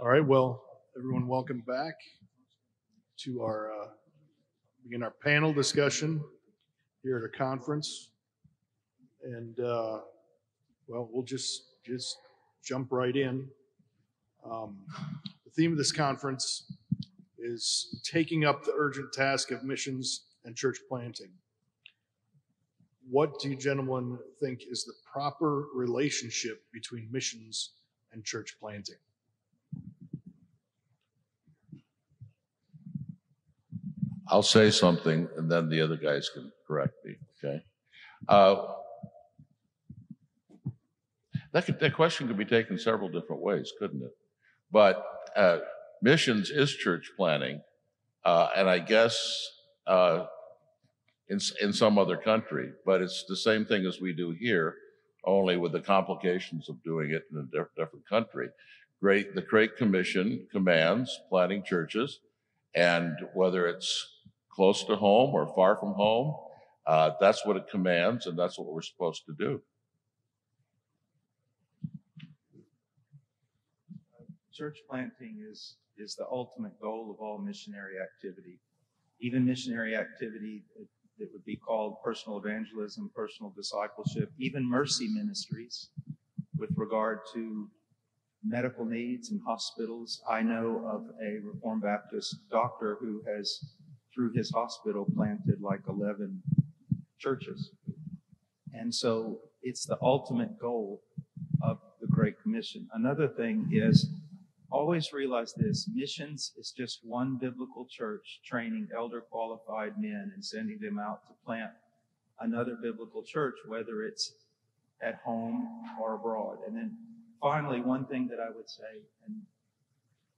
All right, well, everyone, welcome back to our uh, begin our panel discussion here at our conference, and uh, well, we'll just just jump right in. Um, the theme of this conference is taking up the urgent task of missions and church planting. What do you gentlemen think is the proper relationship between missions and church planting? I'll say something and then the other guys can correct me, okay? Uh, that, could, that question could be taken several different ways, couldn't it? But uh, missions is church planting, uh, and I guess uh, in, in some other country, but it's the same thing as we do here, only with the complications of doing it in a diff- different country. Great, the Great Commission commands planting churches, and whether it's close to home or far from home. Uh, that's what it commands, and that's what we're supposed to do. Church planting is is the ultimate goal of all missionary activity. Even missionary activity that would be called personal evangelism, personal discipleship, even mercy ministries with regard to medical needs and hospitals. I know of a Reformed Baptist doctor who has through his hospital planted like 11 churches. And so it's the ultimate goal of the Great Commission. Another thing is always realize this missions is just one biblical church training elder qualified men and sending them out to plant another biblical church, whether it's at home or abroad. And then finally, one thing that I would say, and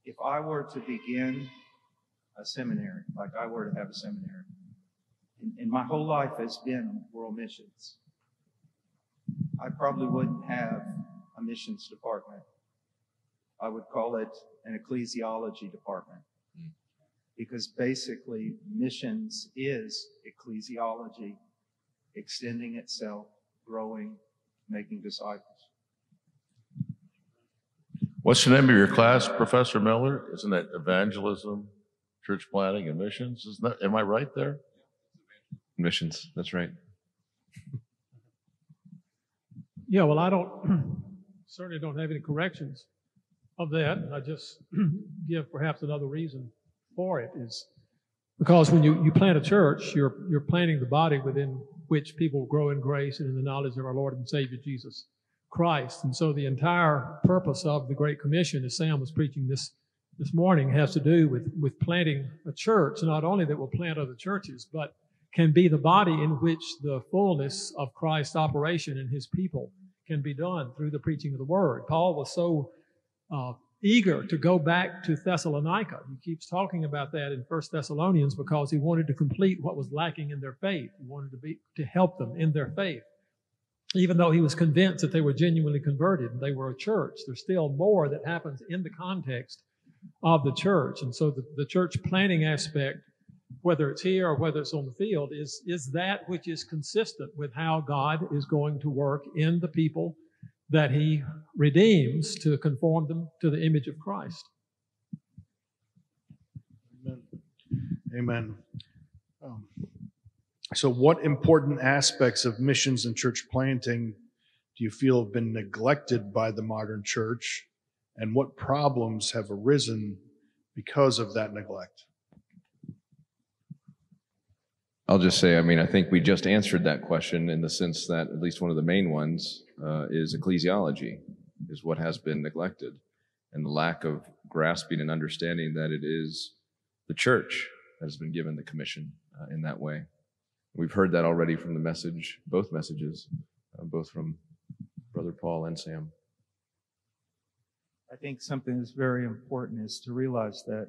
if I were to begin a seminary, like I were to have a seminary. And, and my whole life has been world missions. I probably wouldn't have a missions department. I would call it an ecclesiology department. Hmm. Because basically, missions is ecclesiology, extending itself, growing, making disciples. What's the name of your class, Professor Miller? Isn't it evangelism, church planting and missions. Isn't that, am I right there? Missions, that's right. Yeah, well, I don't, certainly don't have any corrections of that. I just give perhaps another reason for it is because when you, you plant a church, you're, you're planting the body within which people grow in grace and in the knowledge of our Lord and Savior Jesus Christ. And so the entire purpose of the Great Commission, as Sam was preaching this this morning has to do with, with planting a church, not only that will plant other churches, but can be the body in which the fullness of Christ's operation in his people can be done through the preaching of the word. Paul was so uh, eager to go back to Thessalonica. He keeps talking about that in First Thessalonians because he wanted to complete what was lacking in their faith. He wanted to be to help them in their faith. Even though he was convinced that they were genuinely converted, and they were a church. There's still more that happens in the context of the church. And so the, the church planting aspect, whether it's here or whether it's on the field, is, is that which is consistent with how God is going to work in the people that he redeems to conform them to the image of Christ. Amen. Amen. Um, so, what important aspects of missions and church planting do you feel have been neglected by the modern church and what problems have arisen because of that neglect? I'll just say, I mean, I think we just answered that question in the sense that at least one of the main ones uh, is ecclesiology, is what has been neglected, and the lack of grasping and understanding that it is the church that has been given the commission uh, in that way. We've heard that already from the message, both messages, uh, both from Brother Paul and Sam. I think something that's very important is to realize that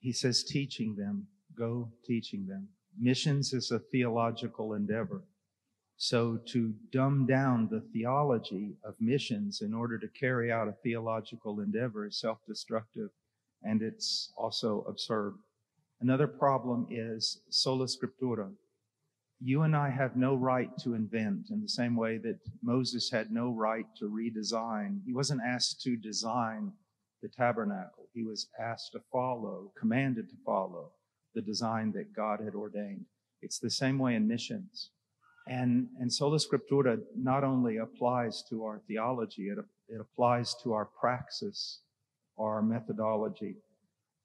he says teaching them, go teaching them. Missions is a theological endeavor. So to dumb down the theology of missions in order to carry out a theological endeavor is self-destructive and it's also absurd. Another problem is sola scriptura, you and I have no right to invent in the same way that Moses had no right to redesign. He wasn't asked to design the tabernacle. He was asked to follow, commanded to follow the design that God had ordained. It's the same way in missions. And, and Sola Scriptura not only applies to our theology, it, it applies to our praxis, our methodology.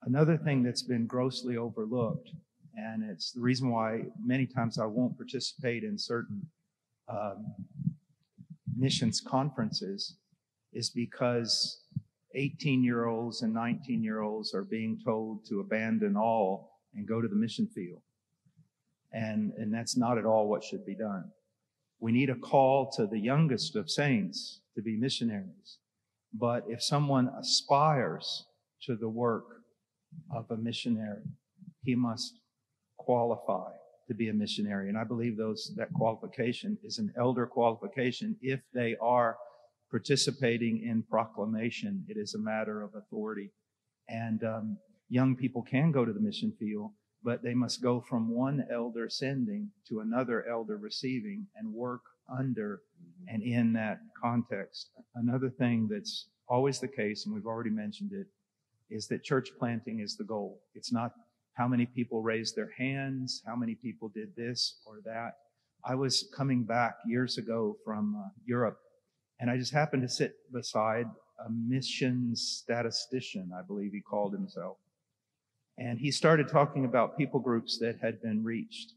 Another thing that's been grossly overlooked, and it's the reason why many times I won't participate in certain um, missions conferences, is because 18 year olds and 19 year olds are being told to abandon all and go to the mission field. And, and that's not at all what should be done. We need a call to the youngest of saints to be missionaries. But if someone aspires to the work of a missionary, he must qualify to be a missionary. And I believe those, that qualification is an elder qualification if they are participating in proclamation. It is a matter of authority. And um, young people can go to the mission field, but they must go from one elder sending to another elder receiving and work under and in that context. Another thing that's always the case, and we've already mentioned it, is that church planting is the goal. It's not how many people raised their hands, how many people did this or that. I was coming back years ago from uh, Europe, and I just happened to sit beside a missions statistician, I believe he called himself. And he started talking about people groups that had been reached.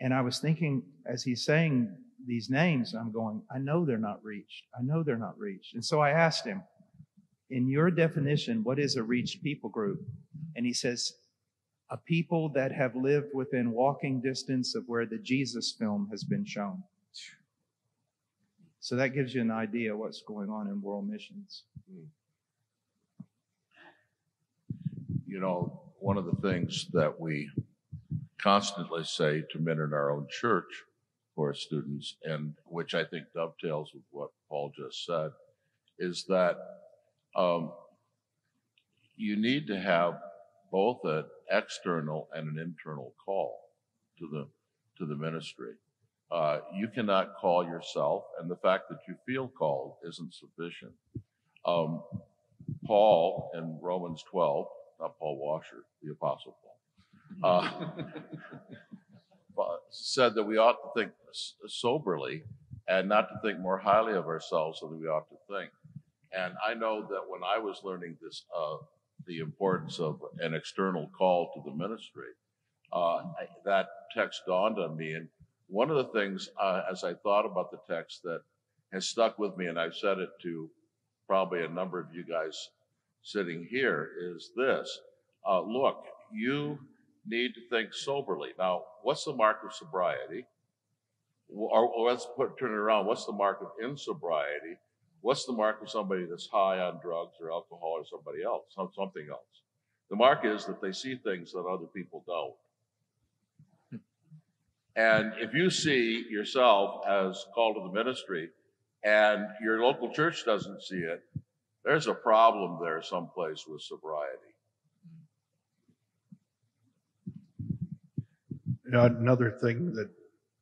And I was thinking, as he's saying these names, I'm going, I know they're not reached. I know they're not reached. And so I asked him, in your definition, what is a reached people group? And he says, a people that have lived within walking distance of where the Jesus film has been shown. So that gives you an idea of what's going on in world missions. You know, one of the things that we constantly say to men in our own church for our students, and which I think dovetails with what Paul just said, is that um, you need to have both an external and an internal call to the to the ministry. Uh, you cannot call yourself, and the fact that you feel called isn't sufficient. Um, Paul in Romans 12 not Paul Washer, the Apostle Paul, uh, said that we ought to think soberly and not to think more highly of ourselves than we ought to think. And I know that when I was learning this, uh, the importance of an external call to the ministry, uh, that text dawned on me. And one of the things, uh, as I thought about the text, that has stuck with me, and I've said it to probably a number of you guys sitting here is this. Uh, look, you need to think soberly. Now, what's the mark of sobriety? Or, or let's put, turn it around. What's the mark of insobriety? What's the mark of somebody that's high on drugs or alcohol or somebody else, something else? The mark is that they see things that other people don't. And if you see yourself as called to the ministry and your local church doesn't see it, there's a problem there someplace with sobriety. You know, another thing that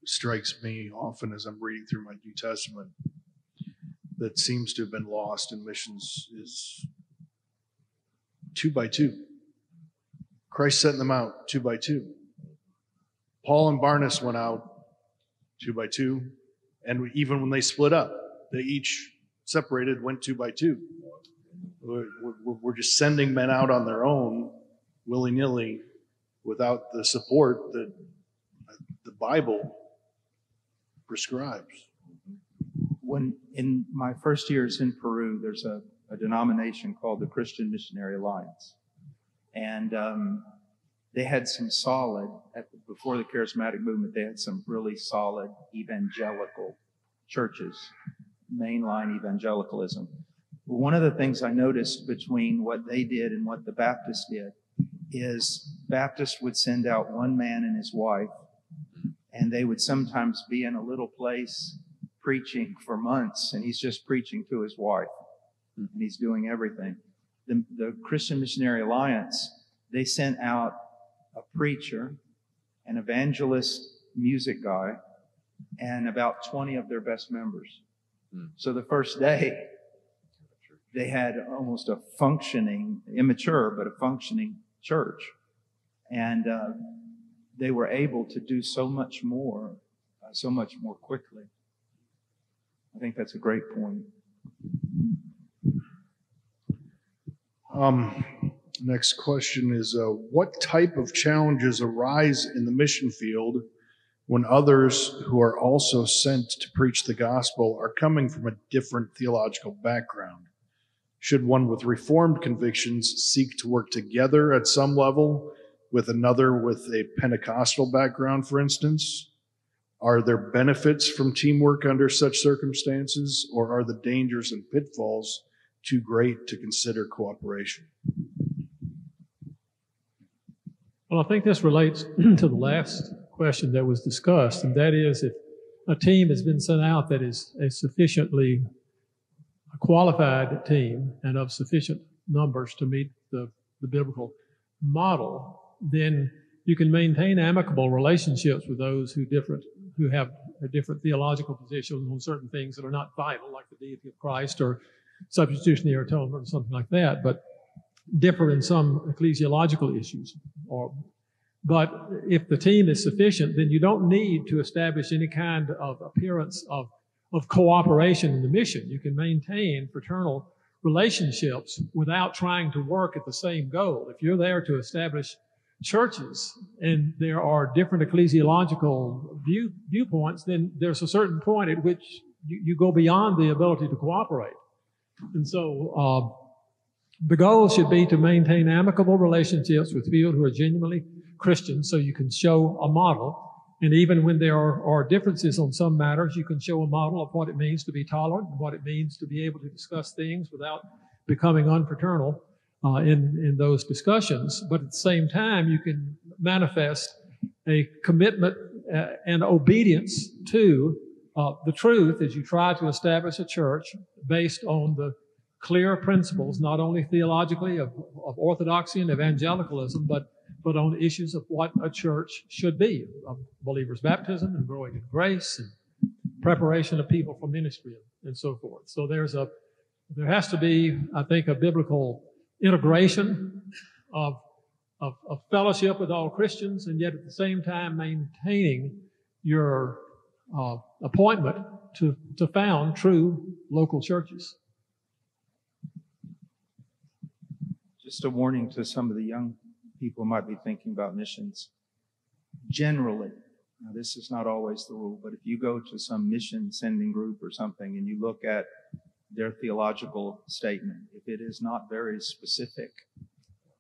strikes me often as I'm reading through my New Testament that seems to have been lost in missions is two by two. Christ sent them out two by two. Paul and Barnabas went out two by two, and even when they split up, they each separated, went two by two. We're, we're, just sending men out on their own, willy nilly, without the support that the Bible prescribes. When in my first years in Peru, there's a, a denomination called the Christian Missionary Alliance, and um, they had some solid at before the charismatic movement. They had some really solid evangelical churches, mainline evangelicalism one of the things I noticed between what they did and what the Baptists did is Baptists would send out one man and his wife, and they would sometimes be in a little place preaching for months, and he's just preaching to his wife, and he's doing everything. The, the Christian Missionary Alliance, they sent out a preacher, an evangelist music guy, and about 20 of their best members. Hmm. So the first day, they had almost a functioning, immature, but a functioning church. And uh, they were able to do so much more, uh, so much more quickly. I think that's a great point. Um, next question is, uh, what type of challenges arise in the mission field when others who are also sent to preach the gospel are coming from a different theological background? Should one with reformed convictions seek to work together at some level with another with a Pentecostal background, for instance? Are there benefits from teamwork under such circumstances, or are the dangers and pitfalls too great to consider cooperation? Well, I think this relates to the last question that was discussed, and that is if a team has been sent out that is a sufficiently qualified team and of sufficient numbers to meet the, the biblical model, then you can maintain amicable relationships with those who different who have a different theological positions on certain things that are not vital, like the deity of Christ or substitutionary atonement or something like that, but differ in some ecclesiological issues. Or, but if the team is sufficient, then you don't need to establish any kind of appearance of, of cooperation in the mission. You can maintain fraternal relationships without trying to work at the same goal. If you're there to establish churches and there are different ecclesiological view, viewpoints, then there's a certain point at which you, you go beyond the ability to cooperate. And so, uh, the goal should be to maintain amicable relationships with people who are genuinely Christian so you can show a model. And even when there are, are, differences on some matters, you can show a model of what it means to be tolerant and what it means to be able to discuss things without becoming unfraternal uh, in, in those discussions. But at the same time, you can manifest a commitment uh, and obedience to uh, the truth as you try to establish a church based on the clear principles, not only theologically of, of orthodoxy and evangelicalism, but, but on issues of what a church should be, of believers' baptism and growing in grace and preparation of people for ministry and so forth. So there's a, there has to be, I think, a biblical integration of, of, of fellowship with all Christians and yet at the same time maintaining your uh, appointment to, to found true local churches. just a warning to some of the young people might be thinking about missions. Generally, now this is not always the rule, but if you go to some mission sending group or something and you look at their theological statement, if it is not very specific,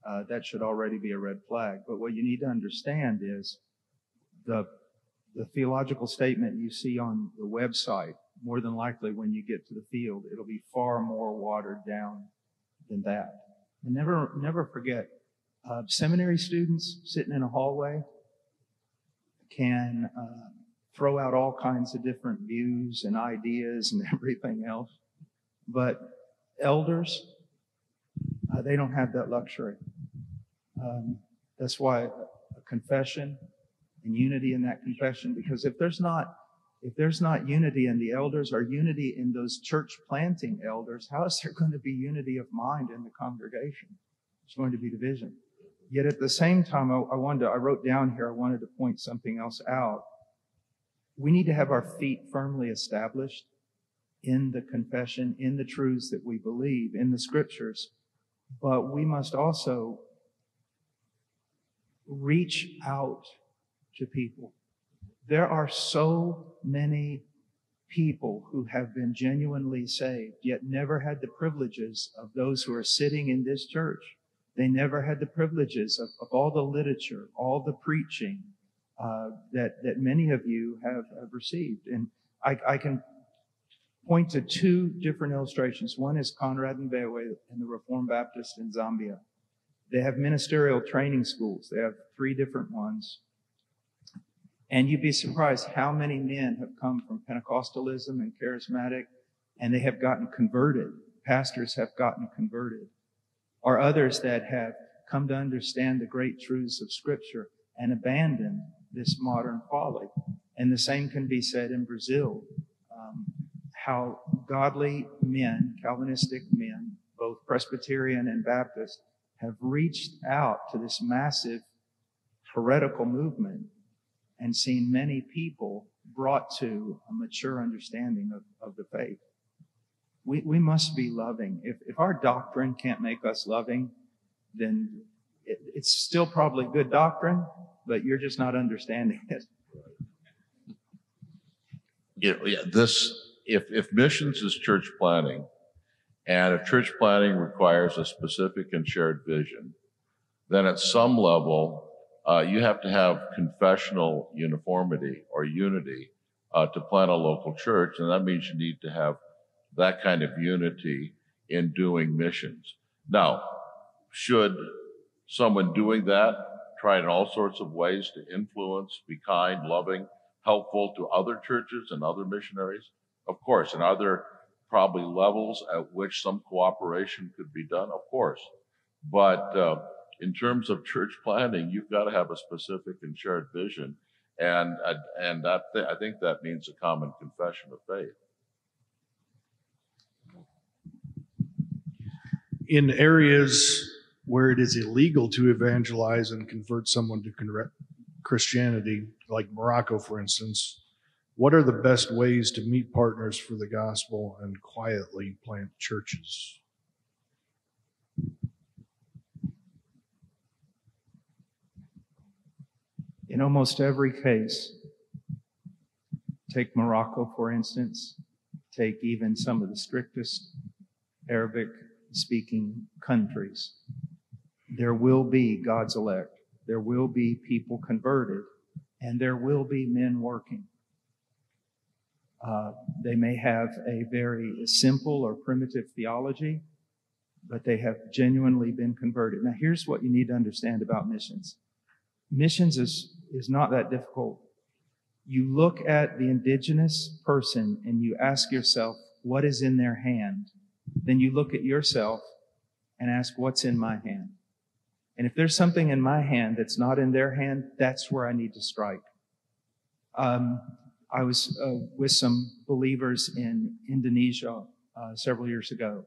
uh, that should already be a red flag. But what you need to understand is the the theological statement you see on the website, more than likely when you get to the field, it'll be far more watered down than that. And never, never forget, uh, seminary students sitting in a hallway can uh, throw out all kinds of different views and ideas and everything else. But elders, uh, they don't have that luxury. Um, that's why a confession and unity in that confession, because if there's not if there's not unity in the elders or unity in those church planting elders, how is there going to be unity of mind in the congregation? There's going to be division. Yet at the same time, I, I wanted to, I wrote down here, I wanted to point something else out. We need to have our feet firmly established in the confession, in the truths that we believe, in the scriptures. But we must also reach out to people. There are so many people who have been genuinely saved, yet never had the privileges of those who are sitting in this church. They never had the privileges of, of all the literature, all the preaching uh, that that many of you have, have received. And I, I, can point to two different illustrations. One is Conrad and Mbewe and the Reformed Baptist in Zambia. They have ministerial training schools. They have three different ones. And you'd be surprised how many men have come from Pentecostalism and charismatic and they have gotten converted. Pastors have gotten converted. Or others that have come to understand the great truths of Scripture and abandon this modern folly. And the same can be said in Brazil. Um, how godly men, Calvinistic men, both Presbyterian and Baptist, have reached out to this massive heretical movement and seen many people brought to a mature understanding of, of the faith. We, we must be loving. If, if our doctrine can't make us loving, then it, it's still probably good doctrine, but you're just not understanding it. you know, yeah, this, if, if missions is church planting, and if church planting requires a specific and shared vision, then at some level, uh, you have to have confessional uniformity or unity uh, to plant a local church, and that means you need to have that kind of unity in doing missions. Now, should someone doing that try in all sorts of ways to influence, be kind, loving, helpful to other churches and other missionaries? Of course. And are there probably levels at which some cooperation could be done? Of course. But uh, in terms of church planting, you've got to have a specific and shared vision. And, uh, and that th- I think that means a common confession of faith. In areas where it is illegal to evangelize and convert someone to Christianity, like Morocco, for instance, what are the best ways to meet partners for the gospel and quietly plant churches? In almost every case, take Morocco, for instance, take even some of the strictest Arabic speaking countries, there will be God's elect. There will be people converted and there will be men working. Uh, they may have a very simple or primitive theology, but they have genuinely been converted. Now, here's what you need to understand about missions. Missions is, is not that difficult. You look at the indigenous person and you ask yourself, what is in their hand? Then you look at yourself and ask, what's in my hand? And if there's something in my hand that's not in their hand, that's where I need to strike. Um, I was uh, with some believers in Indonesia uh, several years ago,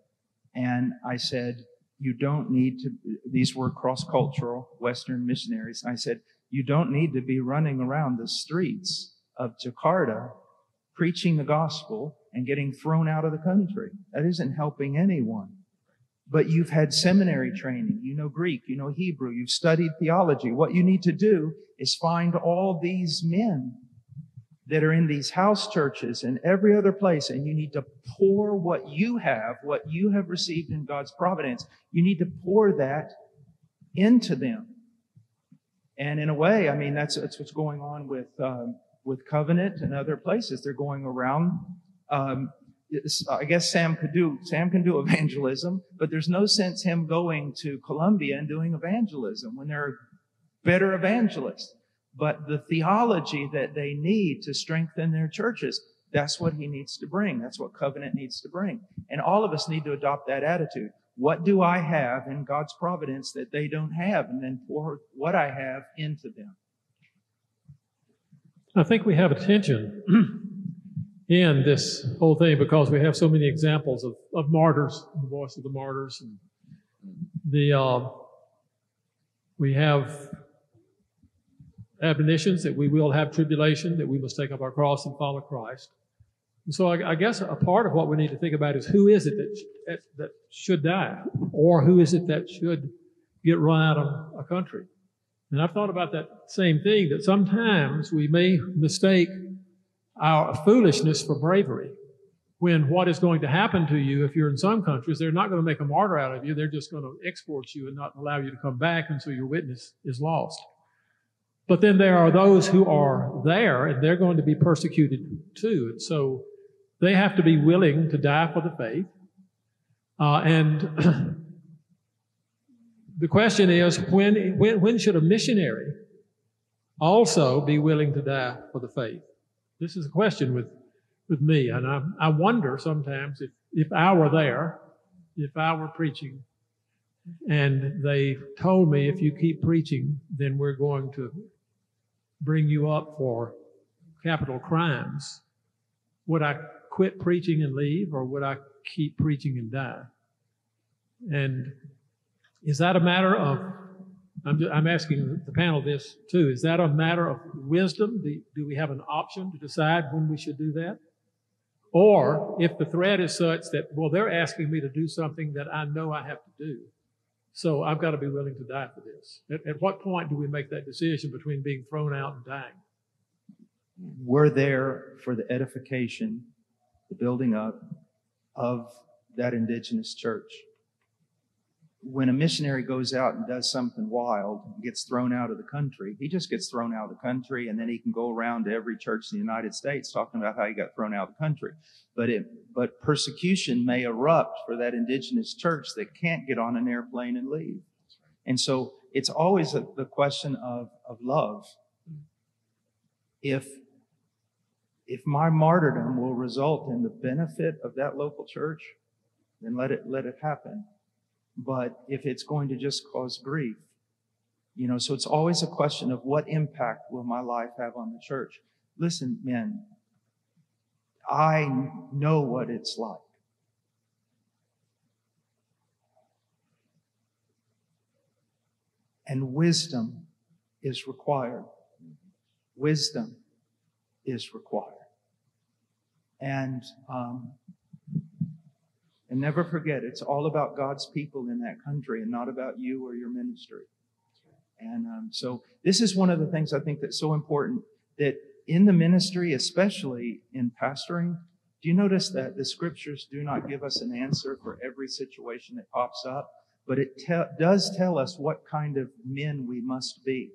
and I said, "You don't need to." These were cross-cultural Western missionaries. I said, "You don't need to be running around the streets of Jakarta preaching the gospel and getting thrown out of the country. That isn't helping anyone." But you've had seminary training. You know Greek. You know Hebrew. You've studied theology. What you need to do is find all these men that are in these house churches and every other place, and you need to pour what you have, what you have received in God's providence, you need to pour that into them. And in a way, I mean, that's, that's what's going on with, um, with Covenant and other places. They're going around. Um, I guess Sam could do, Sam can do evangelism, but there's no sense him going to Colombia and doing evangelism when there are better evangelists but the theology that they need to strengthen their churches. That's what he needs to bring. That's what covenant needs to bring. And all of us need to adopt that attitude. What do I have in God's providence that they don't have? And then pour what I have into them. I think we have a tension in this whole thing because we have so many examples of, of martyrs, the voice of the martyrs, and the uh, we have admonitions that we will have tribulation, that we must take up our cross and follow Christ. And so I, I guess a part of what we need to think about is who is it that, that should die, or who is it that should get run out of a country? And I've thought about that same thing, that sometimes we may mistake our foolishness for bravery. When what is going to happen to you if you're in some countries, they're not going to make a martyr out of you. They're just going to export you and not allow you to come back, and so your witness is lost. But then there are those who are there and they're going to be persecuted too. And so they have to be willing to die for the faith. Uh, and the question is when, when, when should a missionary also be willing to die for the faith? This is a question with, with me. And I, I wonder sometimes if, if I were there, if I were preaching, and they told me if you keep preaching, then we're going to bring you up for capital crimes, would I quit preaching and leave or would I keep preaching and die? And is that a matter of, I'm, I'm asking the panel this too, is that a matter of wisdom? Do, do we have an option to decide when we should do that? Or if the threat is such that, well, they're asking me to do something that I know I have to do. So I've got to be willing to die for this. At, at what point do we make that decision between being thrown out and dying? We're there for the edification, the building up of that indigenous church. When a missionary goes out and does something wild, gets thrown out of the country, he just gets thrown out of the country and then he can go around to every church in the United States talking about how he got thrown out of the country. But it, but persecution may erupt for that indigenous church that can't get on an airplane and leave. And so it's always a, the question of, of love. If if my martyrdom will result in the benefit of that local church, then let it let it happen. But if it's going to just cause grief, you know, so it's always a question of what impact will my life have on the church. Listen, men, I know what it's like. And wisdom is required. Wisdom is required. And um, and never forget, it's all about God's people in that country and not about you or your ministry. And um, so this is one of the things I think that's so important that in the ministry, especially in pastoring, do you notice that the scriptures do not give us an answer for every situation that pops up, but it te- does tell us what kind of men we must be.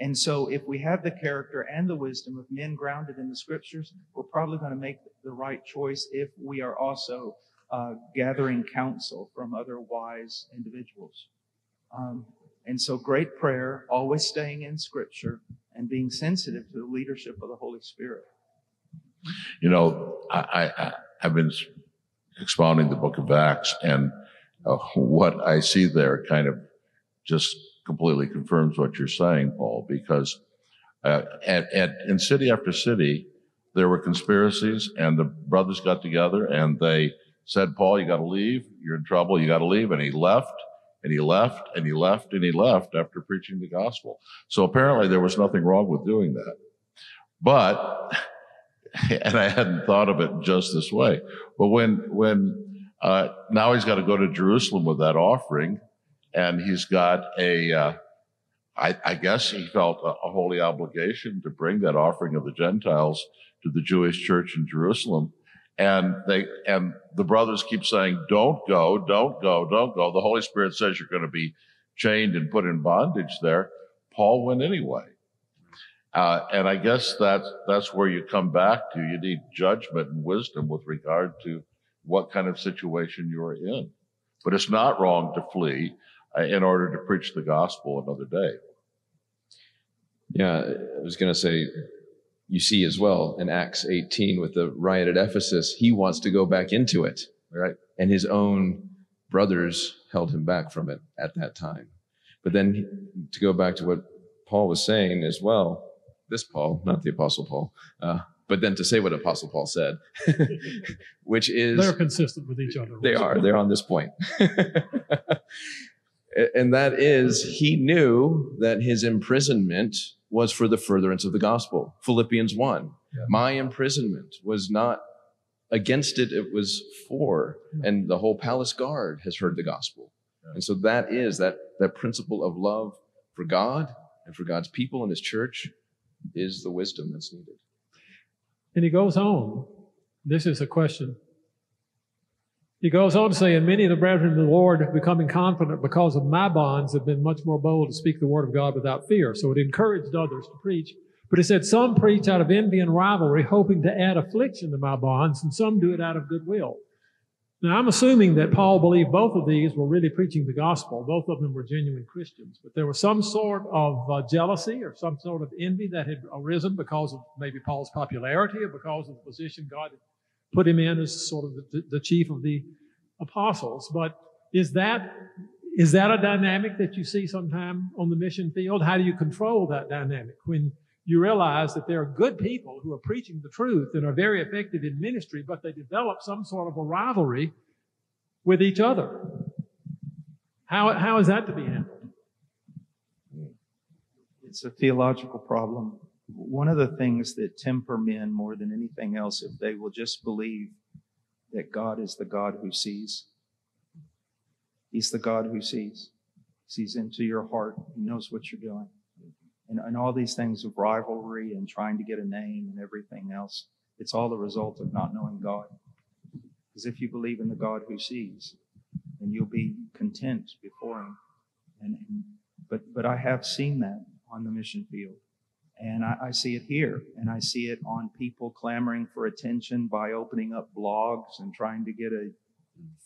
And so if we have the character and the wisdom of men grounded in the scriptures, we're probably going to make the right choice if we are also uh, gathering counsel from other wise individuals. Um, and so great prayer, always staying in scripture and being sensitive to the leadership of the Holy Spirit. You know, I, I, I've been expounding the book of Acts and uh, what I see there kind of just completely confirms what you're saying, Paul, because uh, at, at, in city after city, there were conspiracies and the brothers got together and they said, Paul, you got to leave. You're in trouble. You got to leave. And he left and he left and he left and he left after preaching the gospel. So apparently there was nothing wrong with doing that. But, and I hadn't thought of it just this way, but when, when, uh, now he's got to go to Jerusalem with that offering and he's got a, uh, I, I, guess he felt a, a, holy obligation to bring that offering of the Gentiles to the Jewish church in Jerusalem. And they, and the brothers keep saying, don't go, don't go, don't go. The Holy Spirit says you're going to be chained and put in bondage there. Paul went anyway. Uh, and I guess that's, that's where you come back to. You need judgment and wisdom with regard to what kind of situation you're in. But it's not wrong to flee uh, in order to preach the gospel another day. Yeah, I was going to say, you see as well in Acts 18 with the riot at Ephesus, he wants to go back into it, right? And his own brothers held him back from it at that time. But then to go back to what Paul was saying as well, this Paul, not the Apostle Paul, uh, but then to say what Apostle Paul said, which is they're consistent with each other. They are. They're on this point. and that is, he knew that his imprisonment was for the furtherance of the gospel. Philippians 1. Yeah. My imprisonment was not against it, it was for. Hmm. And the whole palace guard has heard the gospel. Yeah. And so that is that, that principle of love for God and for God's people and his church is the wisdom that's needed. And he goes on. This is a question he goes on to say, and many of the brethren of the Lord becoming confident because of my bonds have been much more bold to speak the word of God without fear. So it encouraged others to preach. But he said, some preach out of envy and rivalry, hoping to add affliction to my bonds, and some do it out of goodwill. Now, I'm assuming that Paul believed both of these were really preaching the gospel. Both of them were genuine Christians. But there was some sort of uh, jealousy or some sort of envy that had arisen because of maybe Paul's popularity or because of the position God had put him in as sort of the, the chief of the apostles. But is that is that a dynamic that you see sometime on the mission field? How do you control that dynamic when you realize that there are good people who are preaching the truth and are very effective in ministry, but they develop some sort of a rivalry with each other? How, how is that to be handled? It's a theological problem. One of the things that temper men more than anything else, if they will just believe that God is the God who sees. He's the God who sees. Sees into your heart. He knows what you're doing. And, and all these things of rivalry and trying to get a name and everything else, it's all the result of not knowing God. Because if you believe in the God who sees, then you'll be content before Him. And, and but but I have seen that on the mission field. And I, I, see it here, and I see it on people clamoring for attention by opening up blogs and trying to get a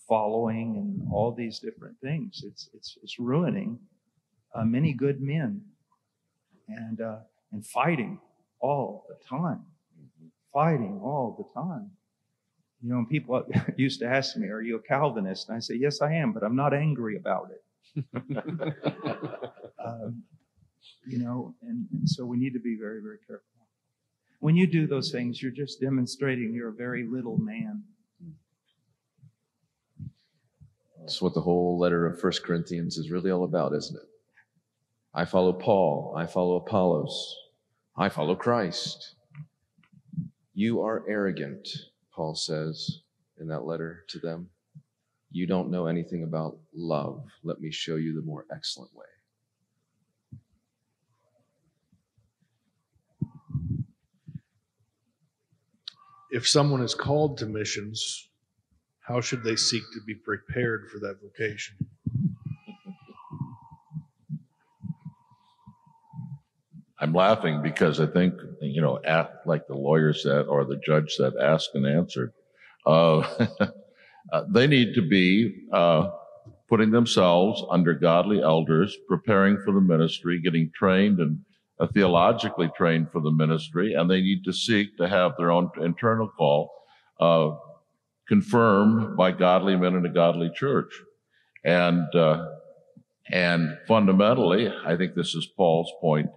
following and all these different things. It's it's it's ruining uh, many good men, and uh, and fighting all the time, fighting all the time. You know, people used to ask me, "Are you a Calvinist?" And I say, "Yes, I am, but I'm not angry about it." um, you know, and, and so we need to be very, very careful. When you do those things, you're just demonstrating you're a very little man. That's what the whole letter of First Corinthians is really all about, isn't it? I follow Paul. I follow Apollos. I follow Christ. You are arrogant, Paul says in that letter to them. You don't know anything about love. Let me show you the more excellent way. If someone is called to missions, how should they seek to be prepared for that vocation? I'm laughing because I think, you know, at, like the lawyer said or the judge said, ask and answer. Uh, uh, they need to be uh, putting themselves under godly elders, preparing for the ministry, getting trained and theologically trained for the ministry, and they need to seek to have their own internal call uh, confirmed by godly men in a godly church. And uh, and fundamentally, I think this is Paul's point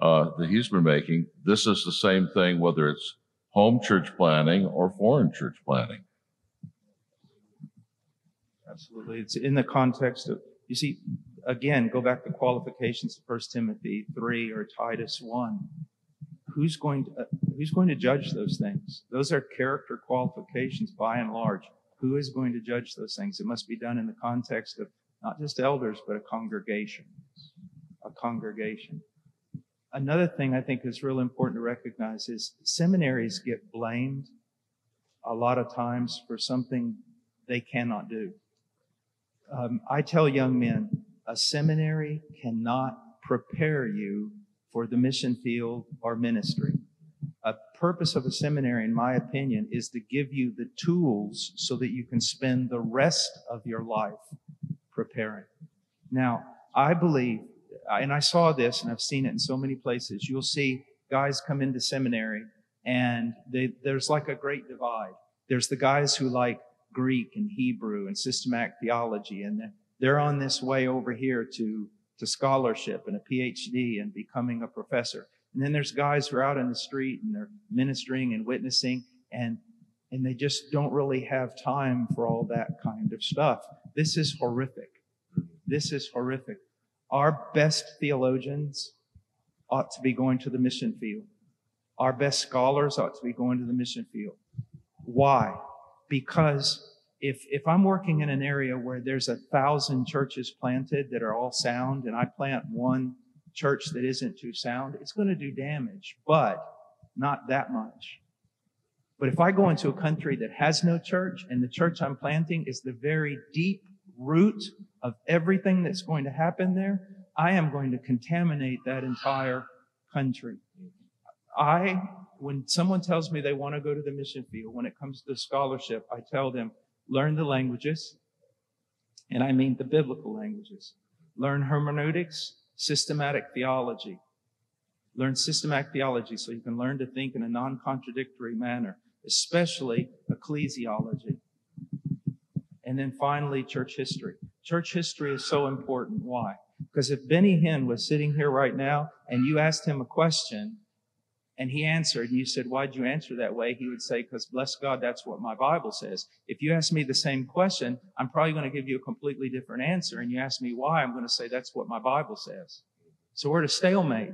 uh, that he's been making. This is the same thing whether it's home church planting or foreign church planting. Absolutely, it's in the context of you see again, go back to qualifications of 1 Timothy 3 or Titus 1. Who's going to, who's going to judge those things? Those are character qualifications by and large. Who is going to judge those things? It must be done in the context of not just elders, but a congregation. A congregation. Another thing I think is real important to recognize is seminaries get blamed a lot of times for something they cannot do. Um, I tell young men, a seminary cannot prepare you for the mission field or ministry. A purpose of a seminary, in my opinion, is to give you the tools so that you can spend the rest of your life preparing. Now, I believe, and I saw this and I've seen it in so many places. You'll see guys come into seminary and they, there's like a great divide. There's the guys who like Greek and Hebrew and systematic theology and they're on this way over here to, to scholarship and a PhD and becoming a professor. And then there's guys who are out in the street and they're ministering and witnessing and, and they just don't really have time for all that kind of stuff. This is horrific. This is horrific. Our best theologians ought to be going to the mission field. Our best scholars ought to be going to the mission field. Why? Because if, if I'm working in an area where there's a thousand churches planted that are all sound and I plant one church that isn't too sound, it's going to do damage, but not that much. But if I go into a country that has no church and the church I'm planting is the very deep root of everything that's going to happen there, I am going to contaminate that entire country. I, when someone tells me they want to go to the mission field, when it comes to scholarship, I tell them, learn the languages, and I mean the biblical languages. Learn hermeneutics, systematic theology. Learn systematic theology so you can learn to think in a non-contradictory manner, especially ecclesiology. And then finally, church history. Church history is so important. Why? Because if Benny Hinn was sitting here right now and you asked him a question and he answered, and you said, Why'd you answer that way? He would say, Because bless God, that's what my Bible says. If you ask me the same question, I'm probably going to give you a completely different answer. And you ask me why, I'm going to say, That's what my Bible says. So we're at a stalemate.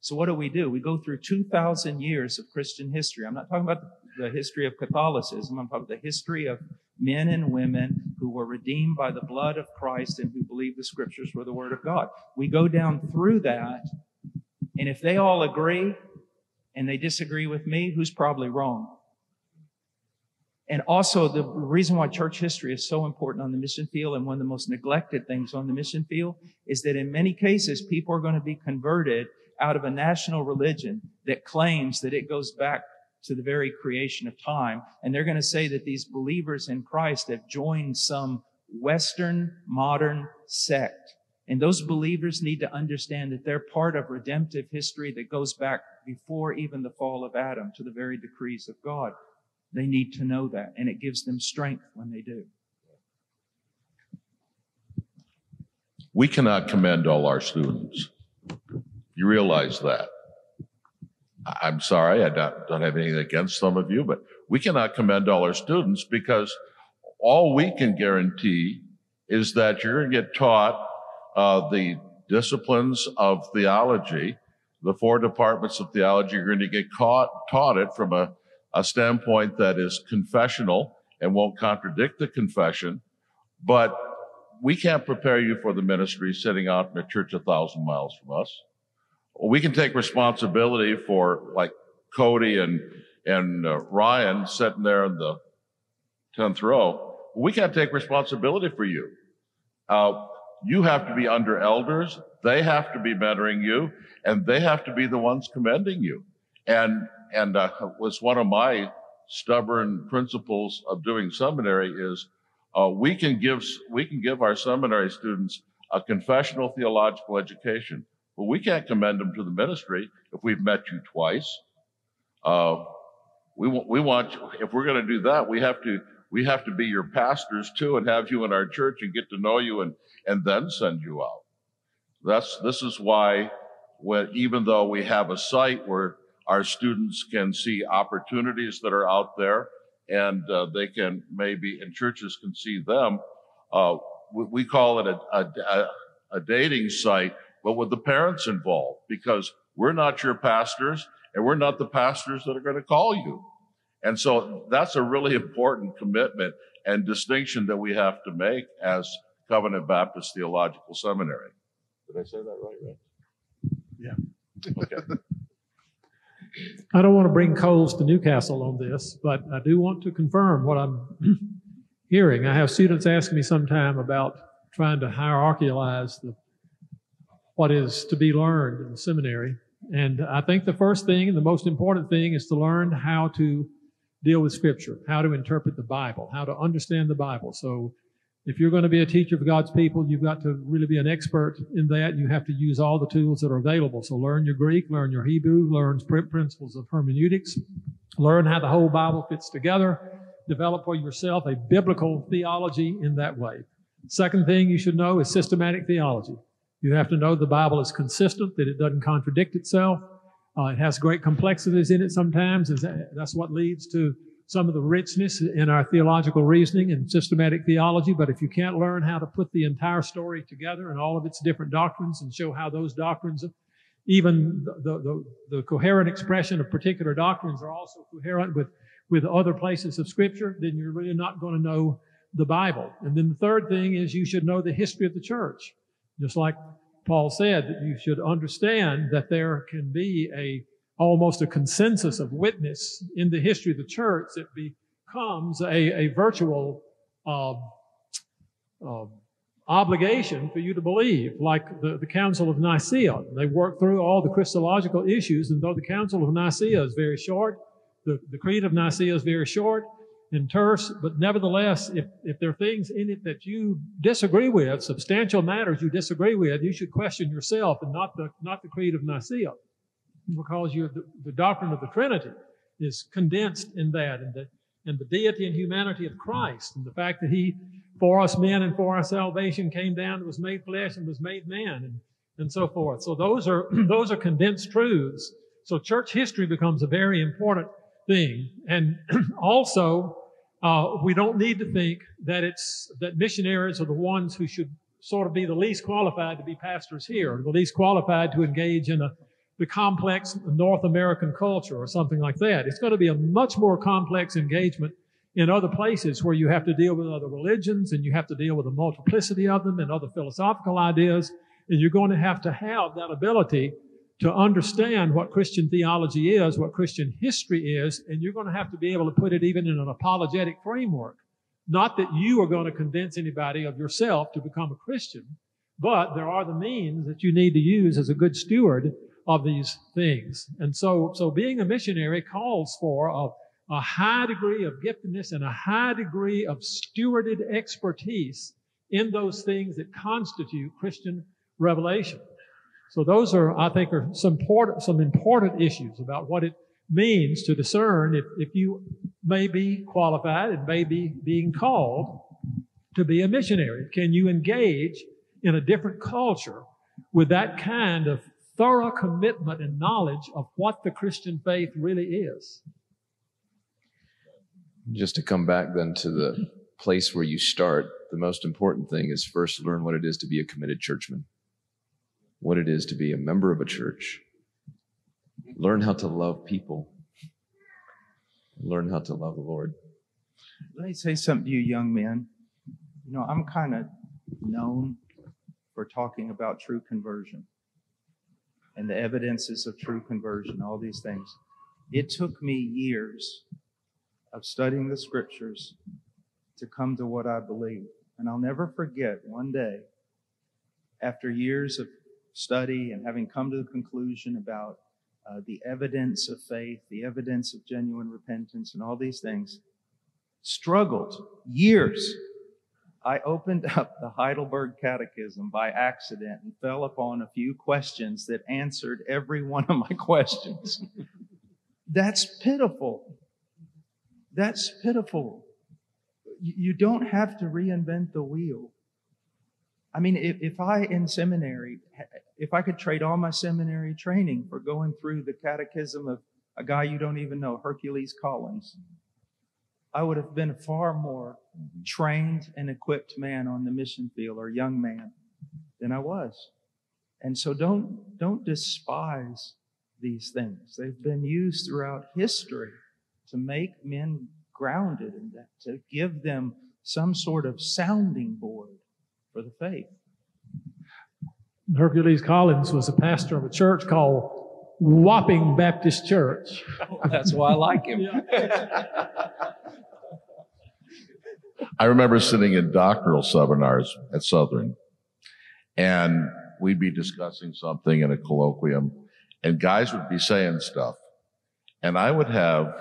So what do we do? We go through 2,000 years of Christian history. I'm not talking about the history of Catholicism. I'm talking about the history of men and women who were redeemed by the blood of Christ and who believed the scriptures were the word of God. We go down through that. And if they all agree, and they disagree with me, who's probably wrong? And also the reason why church history is so important on the mission field and one of the most neglected things on the mission field is that in many cases, people are going to be converted out of a national religion that claims that it goes back to the very creation of time. And they're going to say that these believers in Christ have joined some Western modern sect. And those believers need to understand that they're part of redemptive history that goes back before even the fall of Adam to the very decrees of God. They need to know that, and it gives them strength when they do. We cannot commend all our students. You realize that. I'm sorry, I don't, don't have anything against some of you, but we cannot commend all our students because all we can guarantee is that you're going to get taught uh, the disciplines of theology the four departments of theology are going to get caught, taught it from a, a standpoint that is confessional and won't contradict the confession. But we can't prepare you for the ministry sitting out in a church a thousand miles from us. We can take responsibility for like Cody and, and uh, Ryan sitting there in the 10th row. We can't take responsibility for you. Uh, you have to be under elders. They have to be mentoring you and they have to be the ones commending you. And, and uh, was one of my stubborn principles of doing seminary is uh, we can give we can give our seminary students a confessional theological education, but we can't commend them to the ministry if we've met you twice. Uh, we want we want if we're going to do that, we have to we have to be your pastors too, and have you in our church and get to know you, and and then send you out. That's this is why when, even though we have a site where our students can see opportunities that are out there and uh, they can maybe, and churches can see them, uh, we, we, call it a, a, a dating site, but with the parents involved because we're not your pastors and we're not the pastors that are going to call you. And so that's a really important commitment and distinction that we have to make as Covenant Baptist Theological Seminary. Did I say that right, Rick? Yeah. Okay. I don't want to bring coals to Newcastle on this, but I do want to confirm what I'm hearing. I have students ask me sometime about trying to hierarchialize the, what is to be learned in the seminary. And I think the first thing and the most important thing is to learn how to deal with scripture, how to interpret the Bible, how to understand the Bible. So if you're going to be a teacher of God's people, you've got to really be an expert in that. You have to use all the tools that are available. So learn your Greek, learn your Hebrew, learn principles of hermeneutics, learn how the whole Bible fits together, develop for yourself a biblical theology in that way. Second thing you should know is systematic theology. You have to know the Bible is consistent, that it doesn't contradict itself. Uh, it has great complexities in it sometimes, and that's what leads to some of the richness in our theological reasoning and systematic theology, but if you can't learn how to put the entire story together and all of its different doctrines and show how those doctrines, even the, the, the coherent expression of particular doctrines are also coherent with, with other places of scripture, then you're really not going to know the Bible. And then the third thing is you should know the history of the church. Just like Paul said, that you should understand that there can be a almost a consensus of witness in the history of the church, it becomes a, a virtual uh, uh, obligation for you to believe, like the, the Council of Nicaea. They work through all the Christological issues, and though the Council of Nicaea is very short, the, the Creed of Nicaea is very short and terse, but nevertheless, if, if there are things in it that you disagree with, substantial matters you disagree with, you should question yourself and not the, not the Creed of Nicaea because the, the, doctrine of the Trinity is condensed in that, and the, and the deity and humanity of Christ, and the fact that He, for us men and for our salvation, came down was made flesh and was made man, and, and so forth. So those are those are condensed truths. So church history becomes a very important thing. And also, uh, we don't need to think that it's, that missionaries are the ones who should sort of be the least qualified to be pastors here, the least qualified to engage in a, the complex North American culture or something like that. It's going to be a much more complex engagement in other places where you have to deal with other religions and you have to deal with a multiplicity of them and other philosophical ideas. And you're going to have to have that ability to understand what Christian theology is, what Christian history is, and you're going to have to be able to put it even in an apologetic framework. Not that you are going to convince anybody of yourself to become a Christian, but there are the means that you need to use as a good steward of these things. And so, so being a missionary calls for a, a high degree of giftedness and a high degree of stewarded expertise in those things that constitute Christian revelation. So those are, I think, are some important, some important issues about what it means to discern if, if you may be qualified and may be being called to be a missionary. Can you engage in a different culture with that kind of thorough commitment and knowledge of what the Christian faith really is? Just to come back then to the place where you start, the most important thing is first learn what it is to be a committed churchman what it is to be a member of a church. Learn how to love people. Learn how to love the Lord. Let me say something to you, young men. You know, I'm kind of known for talking about true conversion and the evidences of true conversion, all these things. It took me years of studying the scriptures to come to what I believe. And I'll never forget one day, after years of study and having come to the conclusion about uh, the evidence of faith, the evidence of genuine repentance, and all these things, struggled years. I opened up the Heidelberg Catechism by accident and fell upon a few questions that answered every one of my questions. That's pitiful. That's pitiful. You don't have to reinvent the wheel. I mean, if, if I in seminary if I could trade all my seminary training for going through the catechism of a guy you don't even know, Hercules Collins, I would have been a far more trained and equipped man on the mission field or young man than I was. And so don't, don't despise these things. They've been used throughout history to make men grounded and to give them some sort of sounding board for the faith. Hercules Collins was a pastor of a church called Wapping Baptist Church. Oh, that's why I like him. I remember sitting in doctoral seminars at Southern, and we'd be discussing something in a colloquium, and guys would be saying stuff. And I would have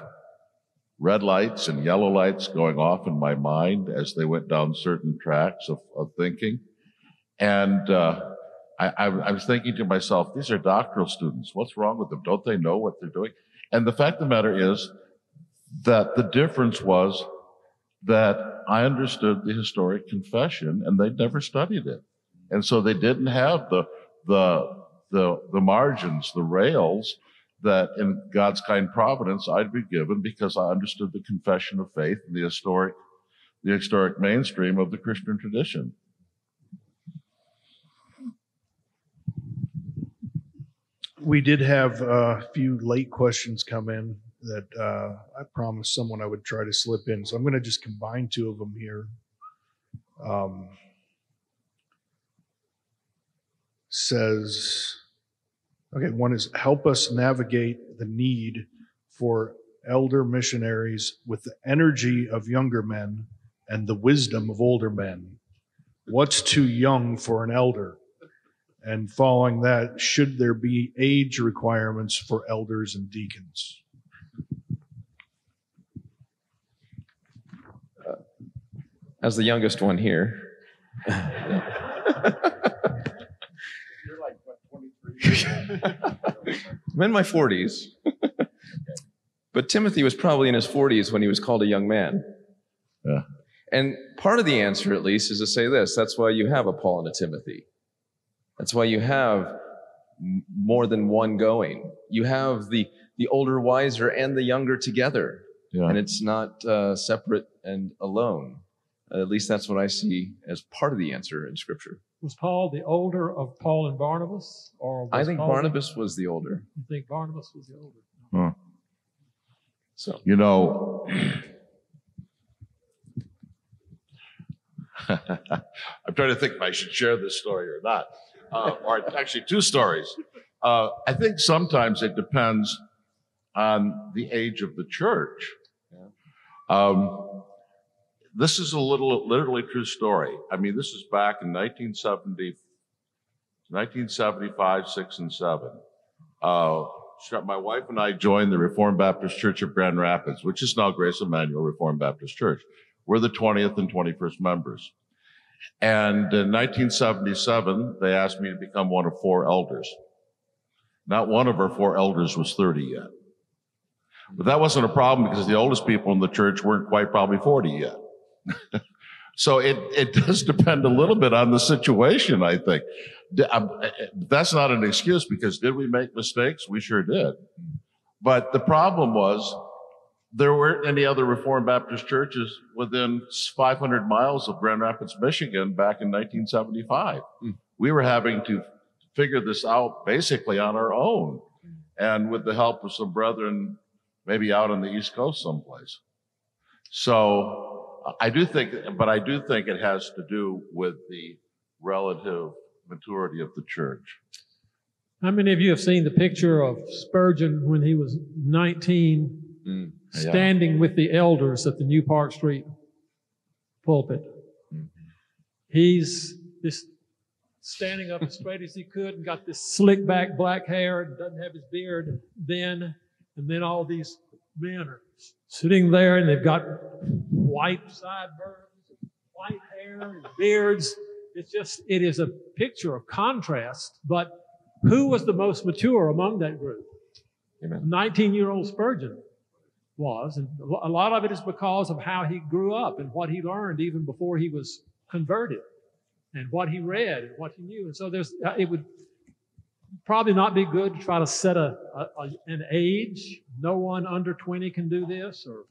red lights and yellow lights going off in my mind as they went down certain tracks of, of thinking. And uh, I, I, I, was thinking to myself, these are doctoral students. What's wrong with them? Don't they know what they're doing? And the fact of the matter is that the difference was that I understood the historic confession and they'd never studied it. And so they didn't have the, the, the, the margins, the rails that in God's kind providence I'd be given because I understood the confession of faith and the historic, the historic mainstream of the Christian tradition. we did have a few late questions come in that uh, I promised someone I would try to slip in. So I'm going to just combine two of them here. Um, says, okay, one is help us navigate the need for elder missionaries with the energy of younger men and the wisdom of older men. What's too young for an elder? And following that, should there be age requirements for elders and deacons? Uh, as the youngest one here. You're like, what, 23? I'm in my 40s. but Timothy was probably in his 40s when he was called a young man. Yeah. And part of the answer, at least, is to say this that's why you have a Paul and a Timothy. That's why you have more than one going. You have the the older, wiser, and the younger together, Yeah. and it's not uh, separate and alone. At least that's what I see as part of the answer in Scripture. Was Paul the older of Paul and Barnabas, or was I think Paul the- Barnabas was the older. You think Barnabas was the older? So You know, I'm trying to think if I should share this story or not, uh, or actually two stories. Uh, I think sometimes it depends on the age of the church. Um, this is a little, literally true story. I mean, this is back in 1970, 1975, six and seven. Uh, my wife and I joined the Reformed Baptist Church of Grand Rapids, which is now Grace Emmanuel Reformed Baptist Church. We're the 20th and 21st members. And in 1977, they asked me to become one of four elders. Not one of our four elders was 30 yet. But that wasn't a problem because the oldest people in the church weren't quite probably 40 yet. So it, it does depend a little bit on the situation, I think. Um, uh, uh, That's not an excuse because did we make mistakes? We sure did. But the problem was there weren't any other Reformed Baptist churches within 500 miles of Grand Rapids, Michigan back in 1975. Hmm. We were having to figure this out basically on our own and with the help of some brethren maybe out on the East Coast someplace. So I do think, but I do think it has to do with the relative maturity of the church. How many of you have seen the picture of Spurgeon when he was 19, Mm. Yeah. standing with the elders at the New Park Street pulpit? He's just standing up as straight as he could and got this slick back black hair and doesn't have his beard then. And then all these men are sitting there and they've got white sideburns, white hair, and beards. It's just, it is a picture of contrast. But who was the most mature among that group? Amen. 19 year old Spurgeon was. And a lot of it is because of how he grew up and what he learned even before he was converted and what he read and what he knew. And so there's, uh, it would probably not be good to try to set a, a, a an age. No one under 20 can do this or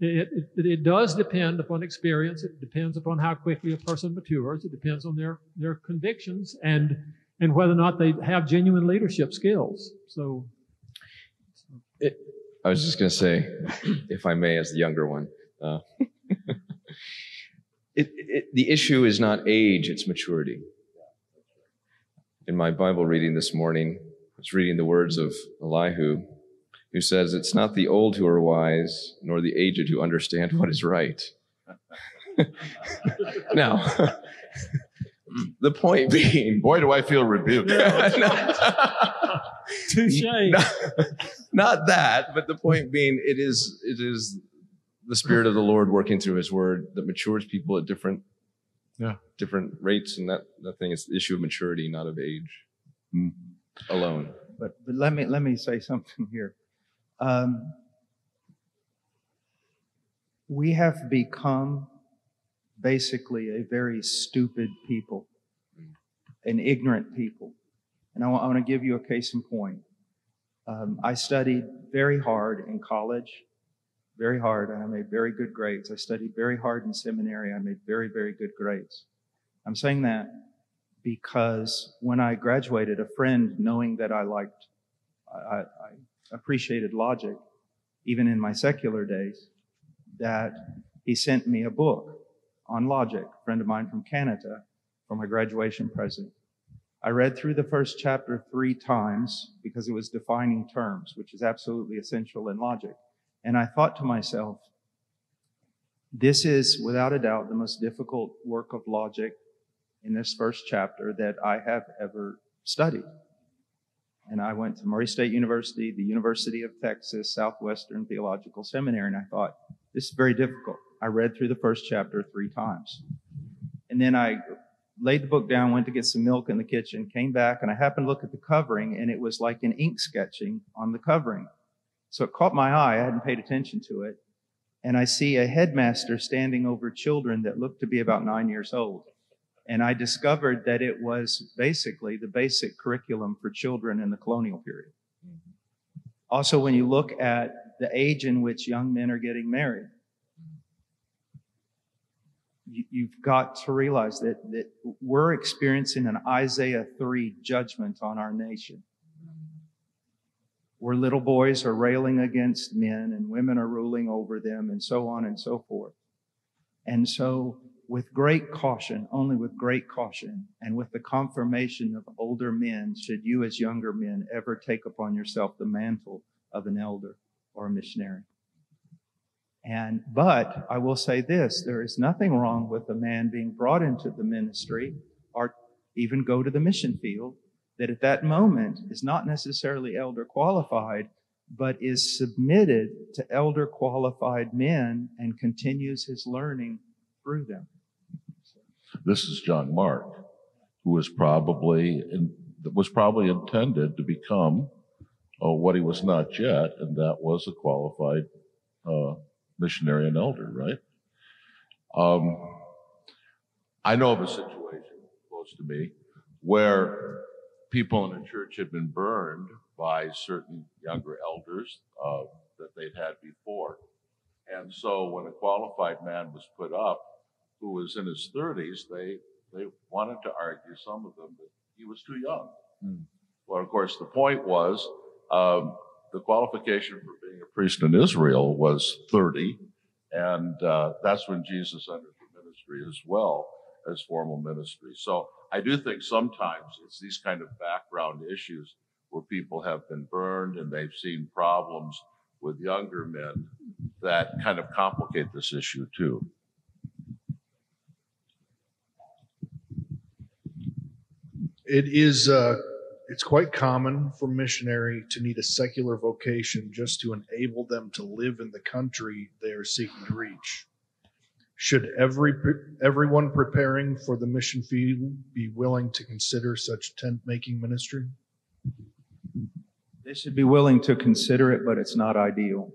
it, it, it does depend upon experience. It depends upon how quickly a person matures. It depends on their, their convictions and, and whether or not they have genuine leadership skills. So I was just going to say, if I may, as the younger one, uh, it, it, the issue is not age, it's maturity. In my Bible reading this morning, I was reading the words of Elihu, who says, It's not the old who are wise, nor the aged who understand what is right. now, the point being, Boy, do I feel rebuked. touche. not, not that, but the point being, it is it is the spirit of the Lord working through His Word that matures people at different Yeah. different rates, and that that thing is the issue of maturity, not of age Hmm. alone. But, but let me, let me say something here. Um, we have become basically a very stupid people, an ignorant people. And I want, to give you a case in point. Um, I studied very hard in college, very hard, and I made very good grades. I studied very hard in seminary. I made very, very good grades. I'm saying that because when I graduated, a friend, knowing that I liked, I, I, I appreciated logic, even in my secular days, that he sent me a book on logic, a friend of mine from Canada, for my graduation present. I read through the first chapter three times because it was defining terms, which is absolutely essential in logic. And I thought to myself, this is without a doubt the most difficult work of logic in this first chapter that I have ever studied. And I went to Murray State University, the University of Texas, Southwestern Theological Seminary, and I thought, this is very difficult. I read through the first chapter three times. And then I laid the book down, went to get some milk in the kitchen, came back, and I happened to look at the covering, and it was like an ink sketching on the covering. So it caught my eye. I hadn't paid attention to it. And I see a headmaster standing over children that look to be about nine years old. And I discovered that it was basically the basic curriculum for children in the colonial period. Mm-hmm. Also, when you look at the age in which young men are getting married, mm-hmm. you, you've got to realize that, that we're experiencing an Isaiah 3 judgment on our nation. Mm-hmm. Where little boys are railing against men and women are ruling over them and so on and so forth. And so with great caution, only with great caution, and with the confirmation of older men, should you as younger men ever take upon yourself the mantle of an elder or a missionary. And, but I will say this, there is nothing wrong with a man being brought into the ministry or even go to the mission field that at that moment is not necessarily elder qualified, but is submitted to elder qualified men and continues his learning through them. This is John Mark, who was probably in, was probably intended to become uh, what he was not yet, and that was a qualified uh, missionary and elder, right? Um, I know of a situation close to me where people in a church had been burned by certain younger elders uh, that they'd had before. And so when a qualified man was put up, who was in his 30s, they, they wanted to argue, some of them, that he was too young. Hmm. Well, of course, the point was um, the qualification for being a priest in Israel was 30, and uh, that's when Jesus entered the ministry as well as formal ministry. So I do think sometimes it's these kind of background issues where people have been burned and they've seen problems with younger men that kind of complicate this issue too. It is, uh, it's quite common for missionary to need a secular vocation just to enable them to live in the country they are seeking to reach. Should every everyone preparing for the mission field be willing to consider such tent making ministry? They should be willing to consider it, but it's not ideal.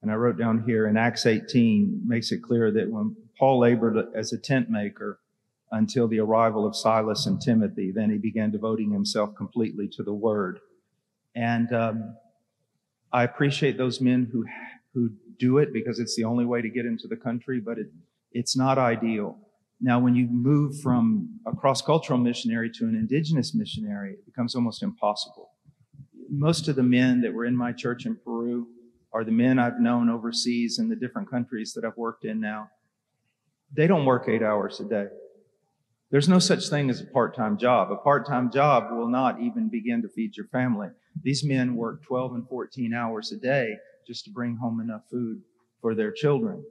And I wrote down here in Acts 18 makes it clear that when Paul labored as a tent maker until the arrival of Silas and Timothy, then he began devoting himself completely to the word. And um, I appreciate those men who who do it because it's the only way to get into the country, but it, it's not ideal. Now, when you move from a cross-cultural missionary to an indigenous missionary, it becomes almost impossible. Most of the men that were in my church in Peru are the men I've known overseas in the different countries that I've worked in now. They don't work eight hours a day. There's no such thing as a part-time job. A part-time job will not even begin to feed your family. These men work 12 and 14 hours a day just to bring home enough food for their children.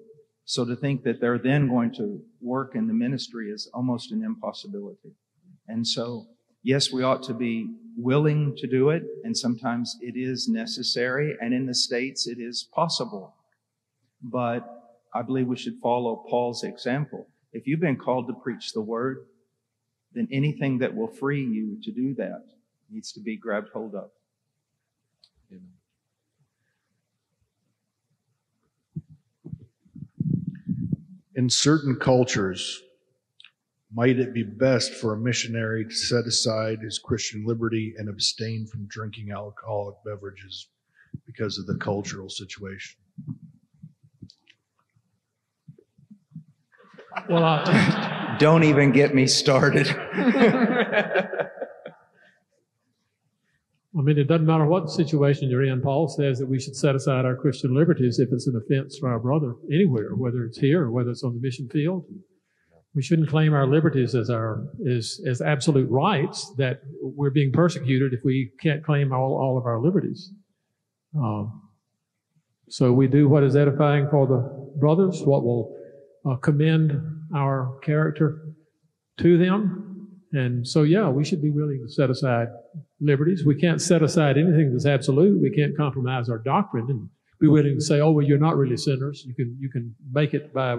So to think that they're then going to work in the ministry is almost an impossibility. And so, yes, we ought to be willing to do it, and sometimes it is necessary, and in the States it is possible. But I believe we should follow Paul's example. If you've been called to preach the word, then anything that will free you to do that needs to be grabbed hold of. Amen. In certain cultures, might it be best for a missionary to set aside his Christian liberty and abstain from drinking alcoholic beverages because of the cultural situation? Well, I, Don't even get me started. I mean, it doesn't matter what situation you're in. Paul says that we should set aside our Christian liberties if it's an offense to our brother anywhere, whether it's here or whether it's on the mission field. We shouldn't claim our liberties as our as as absolute rights that we're being persecuted if we can't claim all, all of our liberties. Um, so we do what is edifying for the brothers, what will uh, commend our character to them. And so, yeah, we should be willing to set aside liberties. We can't set aside anything that's absolute. We can't compromise our doctrine and be willing to say, "Oh, well, you're not really sinners. You can you can make it by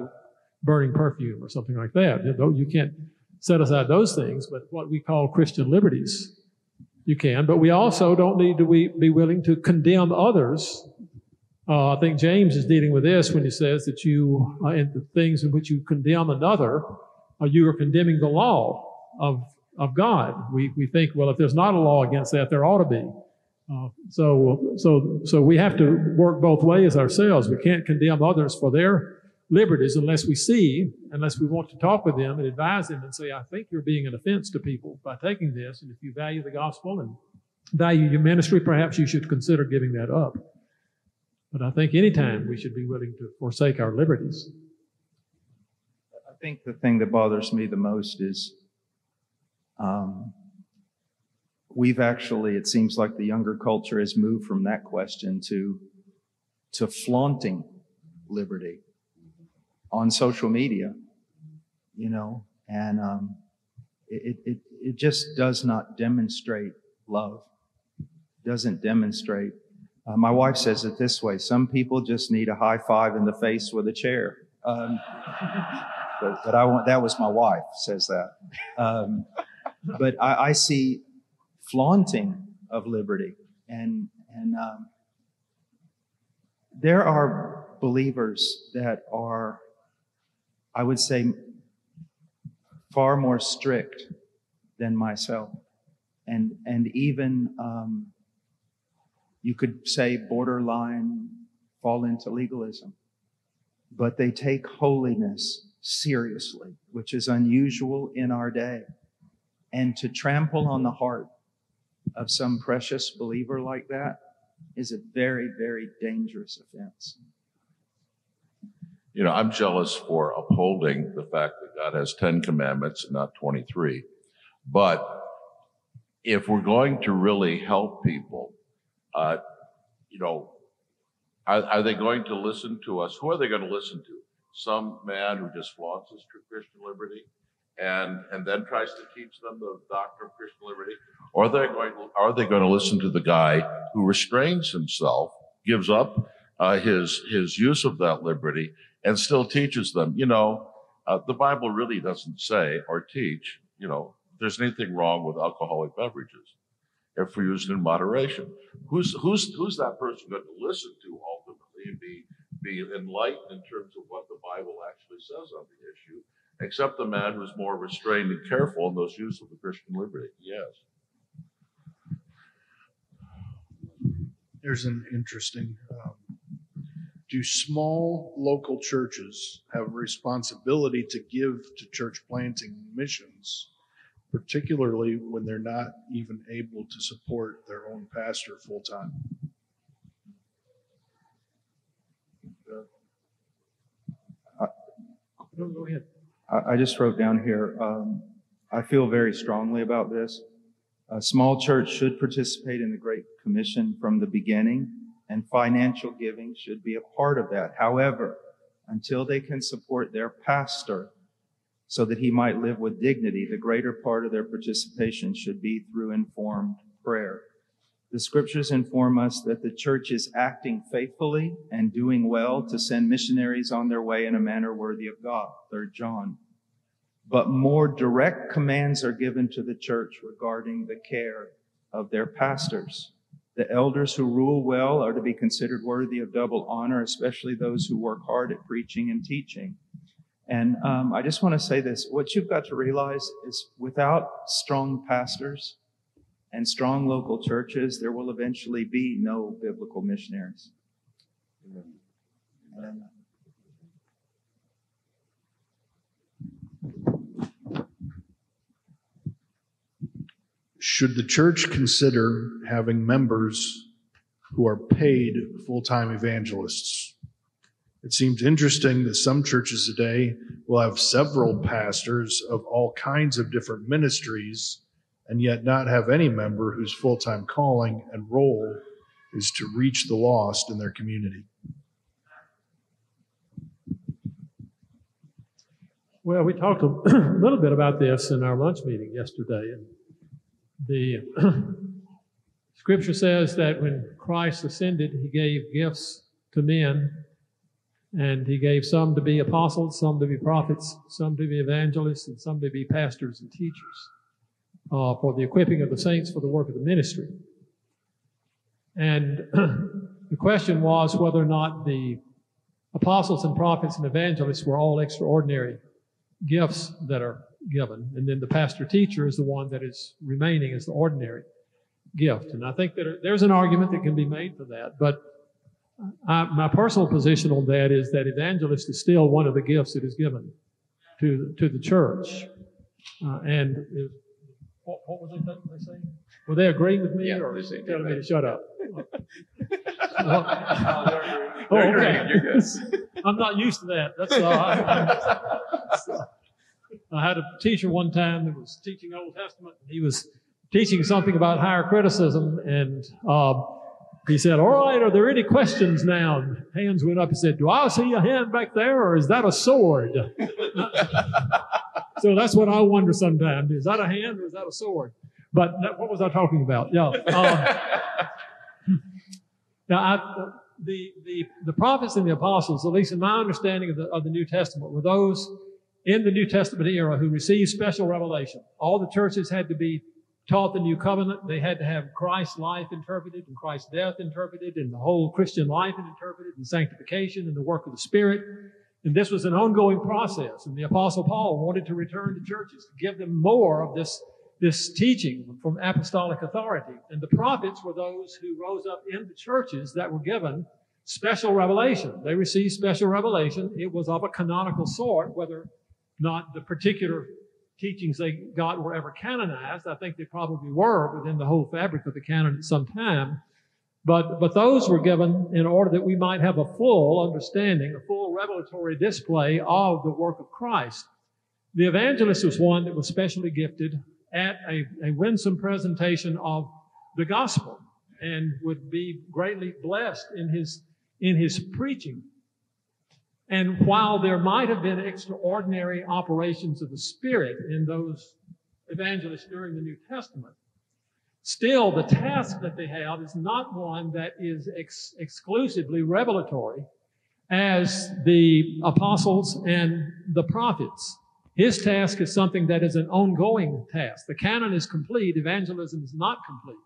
burning perfume or something like that." You can't set aside those things, but what we call Christian liberties, you can. But we also don't need to be willing to condemn others. Uh, I think James is dealing with this when he says that you, uh, in the things in which you condemn another, uh, you are condemning the law of, of God. We, we think, well, if there's not a law against that, there ought to be. Uh, so, so, so we have to work both ways ourselves. We can't condemn others for their liberties unless we see, unless we want to talk with them and advise them and say, I think you're being an offense to people by taking this. And if you value the gospel and value your ministry, perhaps you should consider giving that up. But I think anytime we should be willing to forsake our liberties. I think the thing that bothers me the most is um, we've actually, it seems like the younger culture has moved from that question to, to flaunting liberty on social media, you know, and um, it, it, it just does not demonstrate love, doesn't demonstrate. Uh, my wife says it this way some people just need a high five in the face with a chair. Um, but, but I want, that was my wife says that. Um, but I, I see flaunting of liberty. And, and um, there are believers that are, I would say, far more strict than myself. And, and even, um, you could say borderline fall into legalism. But they take holiness seriously, which is unusual in our day. And to trample on the heart of some precious believer like that is a very, very dangerous offense. You know, I'm jealous for upholding the fact that God has 10 commandments and not 23. But if we're going to really help people, uh, you know, are, are, they going to listen to us? Who are they going to listen to? Some man who just flaunts his Christian liberty and and then tries to teach them the doctrine of Christian liberty, or are they going are they going to listen to the guy who restrains himself, gives up uh, his his use of that liberty, and still teaches them? You know, uh, the Bible really doesn't say or teach. You know, there's anything wrong with alcoholic beverages if we're used in moderation. Who's who's who's that person going to listen to ultimately and be be enlightened in terms of what the Bible actually says on the issue? except the man who's more restrained and careful in those use of the Christian liberty. Yes. There's an interesting. Um, do small local churches have responsibility to give to church planting missions, particularly when they're not even able to support their own pastor full time? Go ahead. I, I just wrote down here, um, I feel very strongly about this. A small church should participate in the Great Commission from the beginning, and financial giving should be a part of that. However, until they can support their pastor so that he might live with dignity, the greater part of their participation should be through informed prayer. The scriptures inform us that the church is acting faithfully and doing well to send missionaries on their way in a manner worthy of God. 3 John but more direct commands are given to the church regarding the care of their pastors. The elders who rule well are to be considered worthy of double honor, especially those who work hard at preaching and teaching. And um, I just want to say this what you've got to realize is without strong pastors and strong local churches, there will eventually be no biblical missionaries. Should the church consider having members who are paid full time evangelists? It seems interesting that some churches today will have several pastors of all kinds of different ministries and yet not have any member whose full time calling and role is to reach the lost in their community. Well, we talked a little bit about this in our lunch meeting yesterday, and the scripture says that when Christ ascended, he gave gifts to men, and he gave some to be apostles, some to be prophets, some to be evangelists, and some to be pastors and teachers uh, for the equipping of the saints for the work of the ministry. And the question was whether or not the apostles and prophets and evangelists were all extraordinary gifts that are given. And then the pastor teacher is the one that is remaining as the ordinary gift. And I think that there's an argument that can be made for that. But I, my personal position on that is that evangelist is still one of the gifts that is given to, to the church. Uh, and what, what was it that they saying? Were they agreeing with me Yeah, or telling me that. to shut up? They're Oh, okay. I'm not used to that. That's uh, I, I had a teacher one time that was teaching Old Testament. And he was teaching something about higher criticism, and uh, he said, "All right, are there any questions now?" And hands went up. He said, "Do I see a hand back there, or is that a sword?" so that's what I wonder sometimes: is that a hand or is that a sword? But that, what was I talking about? Yeah. Um, now, I, the, the, the prophets and the apostles, at least in my understanding of the, of the New Testament, were those in the New Testament era who received special revelation. All the churches had to be taught the new covenant. They had to have Christ's life interpreted and Christ's death interpreted and the whole Christian life interpreted and sanctification and the work of the Spirit. And this was an ongoing process. And the apostle Paul wanted to return to churches to give them more of this this teaching from apostolic authority. And the prophets were those who rose up in the churches that were given special revelation. They received special revelation. It was of a canonical sort, whether not the particular teachings they got were ever canonized. I think they probably were within the whole fabric of the canon at some time. But, but those were given in order that we might have a full understanding, a full revelatory display of the work of Christ. The evangelist was one that was specially gifted at a, a winsome presentation of the gospel and would be greatly blessed in his, in his preaching. And while there might have been extraordinary operations of the Spirit in those evangelists during the New Testament, still the task that they have is not one that is ex- exclusively revelatory as the apostles and the prophets. His task is something that is an ongoing task. The canon is complete, evangelism is not complete.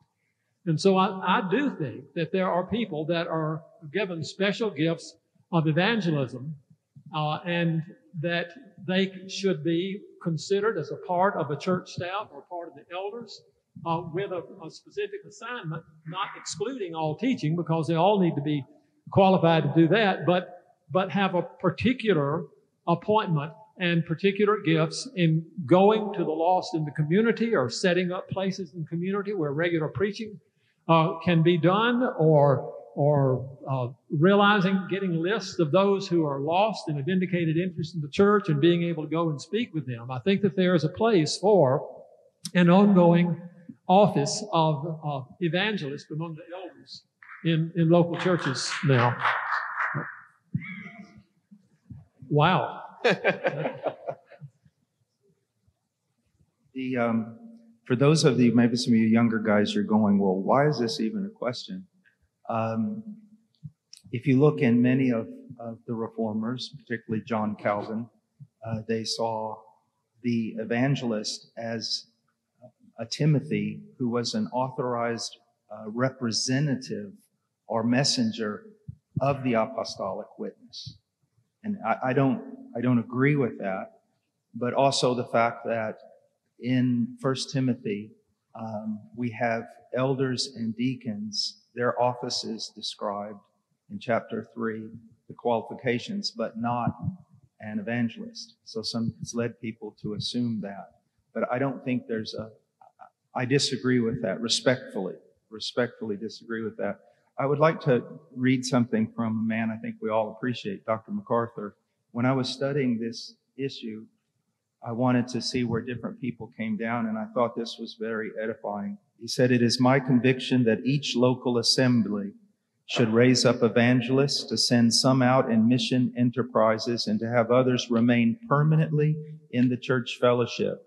And so I, I do think that there are people that are given special gifts of evangelism uh, and that they should be considered as a part of a church staff or part of the elders uh, with a, a specific assignment, not excluding all teaching because they all need to be qualified to do that, but, but have a particular appointment and particular gifts in going to the lost in the community or setting up places in community where regular preaching uh, can be done or or uh, realizing getting lists of those who are lost and have indicated interest in the church and being able to go and speak with them. I think that there is a place for an ongoing office of uh, evangelist among the elders in, in local churches now. Wow. The, um, for those of you, maybe some of you younger guys, you're going, well, why is this even a question? Um, if you look in many of, of the reformers, particularly John Calvin, uh, they saw the evangelist as a Timothy who was an authorized uh, representative or messenger of the apostolic witness. And I, I don't, I don't agree with that, but also the fact that in First Timothy, um, we have elders and deacons, their offices described in chapter three, the qualifications, but not an evangelist. So some it's led people to assume that. But I don't think there's a, I disagree with that respectfully, respectfully disagree with that. I would like to read something from a man I think we all appreciate, Dr. MacArthur. When I was studying this issue, I wanted to see where different people came down, and I thought this was very edifying. He said, It is my conviction that each local assembly should raise up evangelists to send some out in mission enterprises and to have others remain permanently in the church fellowship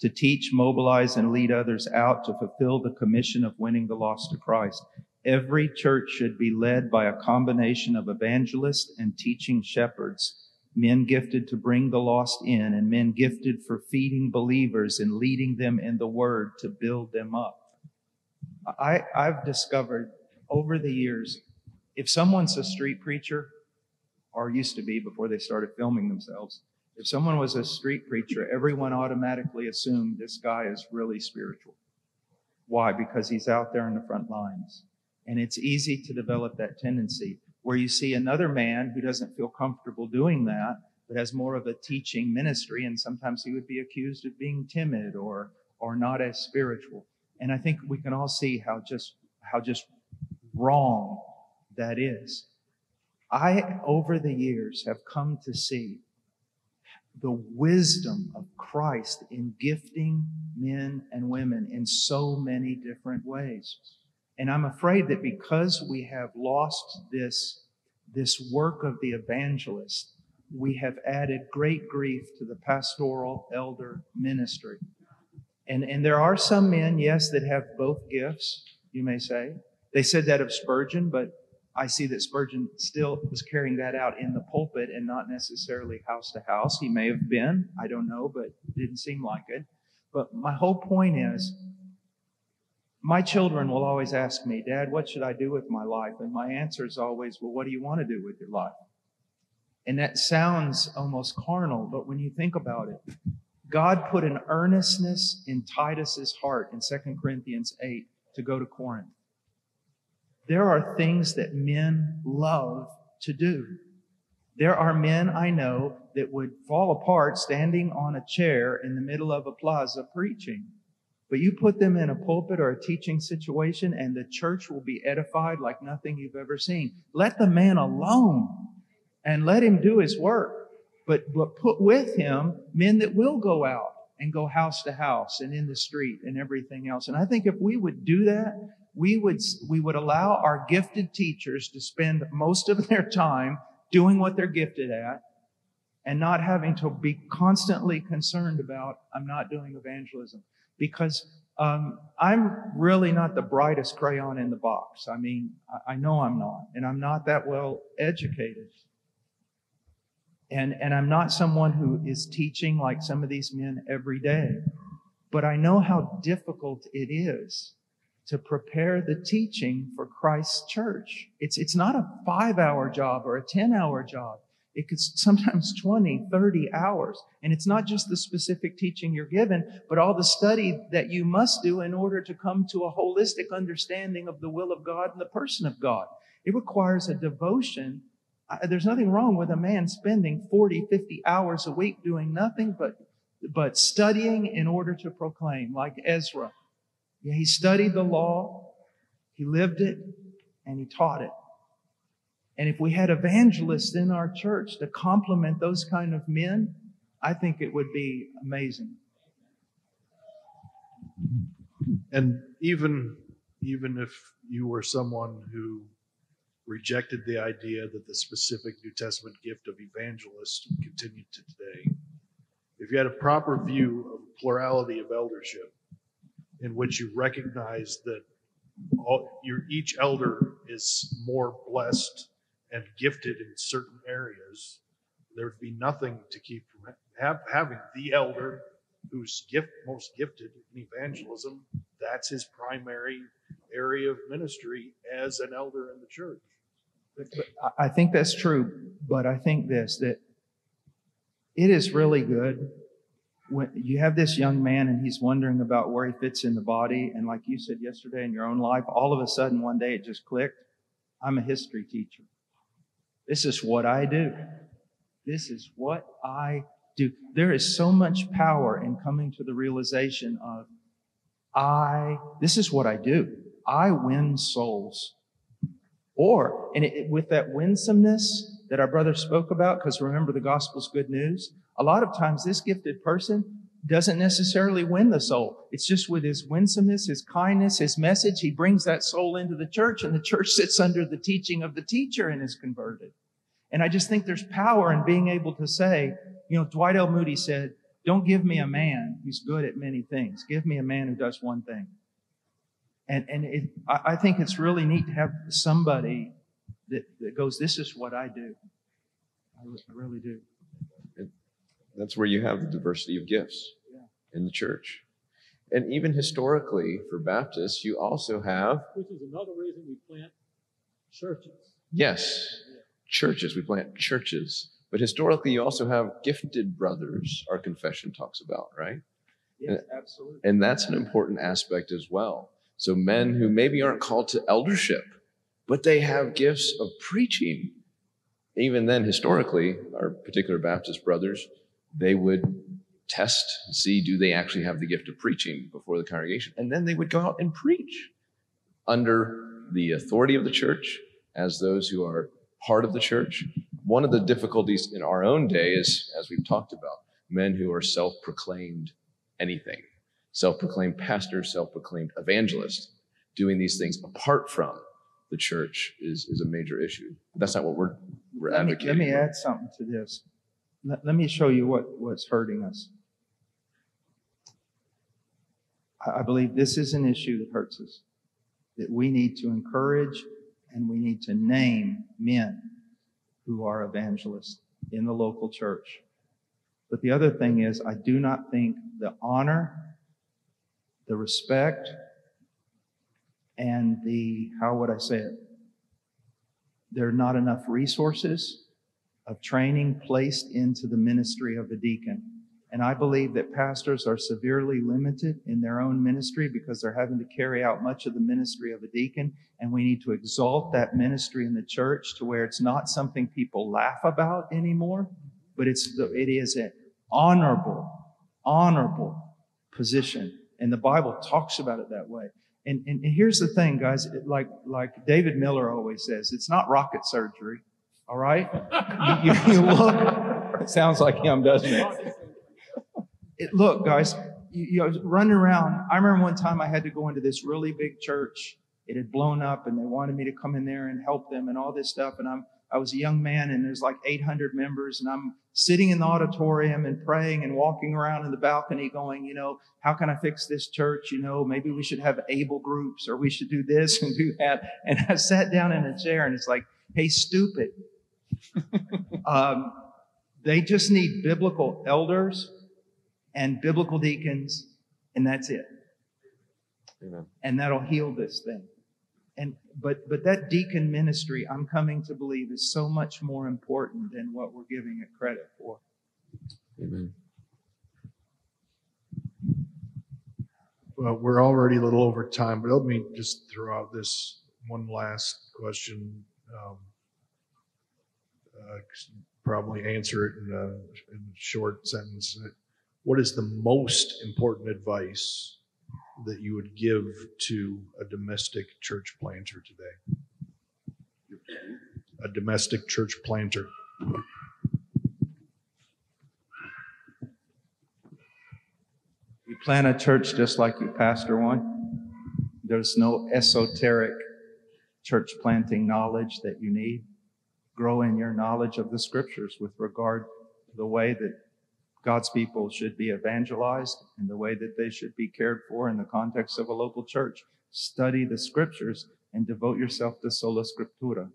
to teach, mobilize, and lead others out to fulfill the commission of winning the lost to Christ. Every church should be led by a combination of evangelists and teaching shepherds men gifted to bring the lost in and men gifted for feeding believers and leading them in the word to build them up. I, I've discovered over the years, if someone's a street preacher, or used to be before they started filming themselves, If someone was a street preacher, everyone automatically assumed this guy is really spiritual. Why? Because he's out there in the front lines. And it's easy to develop that tendency where you see another man who doesn't feel comfortable doing that, but has more of a teaching ministry. And sometimes he would be accused of being timid or, or not as spiritual. And I think we can all see how just, how just wrong that is. I, over the years, have come to see the wisdom of Christ in gifting men and women in so many different ways. And I'm afraid that because we have lost this, this work of the evangelist, we have added great grief to the pastoral elder ministry. And, and there are some men, yes, that have both gifts, you may say. They said that of Spurgeon, but I see that Spurgeon still was carrying that out in the pulpit and not necessarily house to house. He may have been, I don't know, but it didn't seem like it. But my whole point is, my children will always ask me, Dad, what should I do with my life? And my answer is always, well, what do you want to do with your life? And that sounds almost carnal, but when you think about it, God put an earnestness in Titus's heart in 2 Corinthians 8 to go to Corinth. There are things that men love to do. There are men I know that would fall apart standing on a chair in the middle of a plaza preaching. But you put them in a pulpit or a teaching situation and the church will be edified like nothing you've ever seen. Let the man alone and let him do his work. But, but put with him men that will go out and go house to house and in the street and everything else. And I think if we would do that, we would, we would allow our gifted teachers to spend most of their time doing what they're gifted at and not having to be constantly concerned about, I'm not doing evangelism. Because um, I'm really not the brightest crayon in the box. I mean, I, I know I'm not, and I'm not that well educated. And, and I'm not someone who is teaching like some of these men every day. But I know how difficult it is to prepare the teaching for Christ's church. It's, it's not a five hour job or a 10 hour job. It could sometimes 20, 30 hours. And it's not just the specific teaching you're given, but all the study that you must do in order to come to a holistic understanding of the will of God and the person of God. It requires a devotion. There's nothing wrong with a man spending 40, 50 hours a week doing nothing but, but studying in order to proclaim, like Ezra. Yeah, he studied the law, he lived it, and he taught it. And if we had evangelists in our church to complement those kind of men, I think it would be amazing. And even even if you were someone who rejected the idea that the specific New Testament gift of evangelist continued to today, if you had a proper view of plurality of eldership, in which you recognize that all, your, each elder is more blessed and gifted in certain areas, there would be nothing to keep from having the elder who's gift most gifted in evangelism. That's his primary area of ministry as an elder in the church. I think that's true. But I think this that it is really good when you have this young man and he's wondering about where he fits in the body, and like you said yesterday in your own life, all of a sudden one day it just clicked. I'm a history teacher. This is what I do. This is what I do. There is so much power in coming to the realization of I, this is what I do. I win souls. Or, and it, with that winsomeness that our brother spoke about, because remember the gospel's good news, a lot of times this gifted person doesn't necessarily win the soul. It's just with his winsomeness, his kindness, his message, he brings that soul into the church and the church sits under the teaching of the teacher and is converted. And I just think there's power in being able to say, you know, Dwight L. Moody said, don't give me a man who's good at many things. Give me a man who does one thing. And, and it, I, I think it's really neat to have somebody that, that goes, this is what I do. I, I really do. That's where you have the diversity of gifts in the church. And even historically, for Baptists, you also have. Which is another reason we plant churches. Yes, churches. We plant churches. But historically, you also have gifted brothers, our confession talks about, right? Yes, absolutely. And that's an important aspect as well. So men who maybe aren't called to eldership, but they have gifts of preaching. Even then, historically, our particular Baptist brothers, they would test and see do they actually have the gift of preaching before the congregation. And then they would go out and preach under the authority of the church as those who are part of the church. One of the difficulties in our own day is, as we've talked about, men who are self proclaimed anything self proclaimed pastor, self proclaimed evangelist. Doing these things apart from the church is, is a major issue. That's not what we're, we're Let me, advocating. let me add something to this. Let, let me show you what, what's hurting us. I, I believe this is an issue that hurts us. That we need to encourage and we need to name men who are evangelists in the local church. But the other thing is, I do not think the honor, the respect, and the, how would I say it? There are not enough resources of training placed into the ministry of a deacon. And I believe that pastors are severely limited in their own ministry because they're having to carry out much of the ministry of a deacon. And we need to exalt that ministry in the church to where it's not something people laugh about anymore, but it's it is an honorable, honorable position. And the Bible talks about it that way. And, and, and here's the thing, guys, it- like, like David Miller always says, it's not rocket surgery. All right? you, you- you look, it sounds like him, doesn't it? it look, guys, you, you know, running around. I remember one time I had to go into this really big church. It had blown up and they wanted me to come in there and help them and all this stuff. And I'm, I was a young man and there's like 800 members and I'm sitting in the auditorium and praying and walking around in the balcony going, you know, how can I fix this church? You know, maybe we should have able groups or we should do this and do that. And I sat down in a chair and it's like, hey, stupid. um, they just need biblical elders and biblical deacons, and that's it. Amen. And that'll heal this thing. And but but that deacon ministry, I'm coming to believe, is so much more important than what we're giving it credit for. Amen. Well, we're already a little over time, but let me just throw out this one last question. Um, uh, Probably answer it in a, in a short sentence. What is the most important advice that you would give to a domestic church planter today? A domestic church planter. You plant a church just like you pastor one. There's no esoteric church planting knowledge that you need. Grow in your knowledge of the scriptures with regard to the way that God's people should be evangelized and the way that they should be cared for in the context of a local church. Study the scriptures and devote yourself to sola scriptura.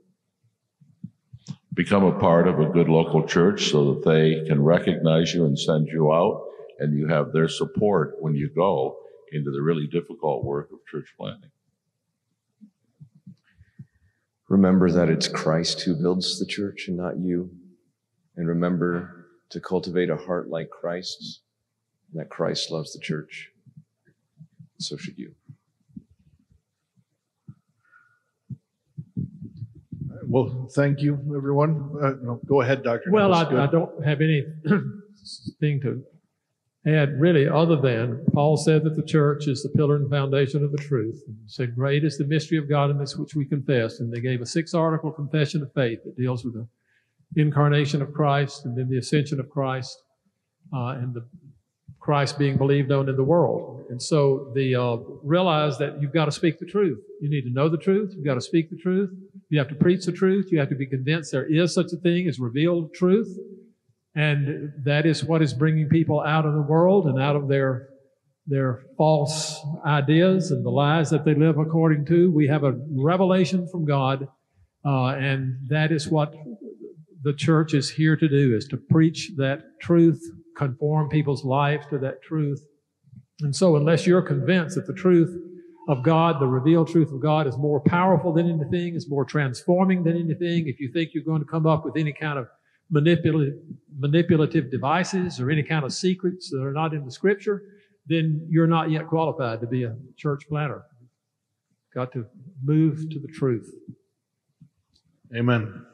Become a part of a good local church so that they can recognize you and send you out, and you have their support when you go into the really difficult work of church planting. Remember that it's Christ who builds the church and not you. And remember to cultivate a heart like Christ's, and that Christ loves the church. So should you. Well, thank you, everyone. Uh, no, Go ahead, Dr. Well, I, I don't have anything to add really other than Paul said that the church is the pillar and foundation of the truth. And said, great is the mystery of godliness which we confess. And they gave a six article confession of faith that deals with the incarnation of Christ and then the ascension of Christ, uh, and the Christ being believed on in the world. And so the, uh, realize that you've got to speak the truth. You need to know the truth. You've got to speak the truth. You have to preach the truth. You have to be convinced there is such a thing as revealed truth. And that is what is bringing people out of the world and out of their, their false ideas and the lies that they live according to. We have a revelation from God, uh, and that is what the church is here to do, is to preach that truth, conform people's life to that truth. And so unless you're convinced that the truth of God, the revealed truth of God is more powerful than anything, is more transforming than anything, if you think you're going to come up with any kind of manipulative, manipulative devices or any kind of secrets that are not in the scripture, then you're not yet qualified to be a church planter. Got to move to the truth. Amen.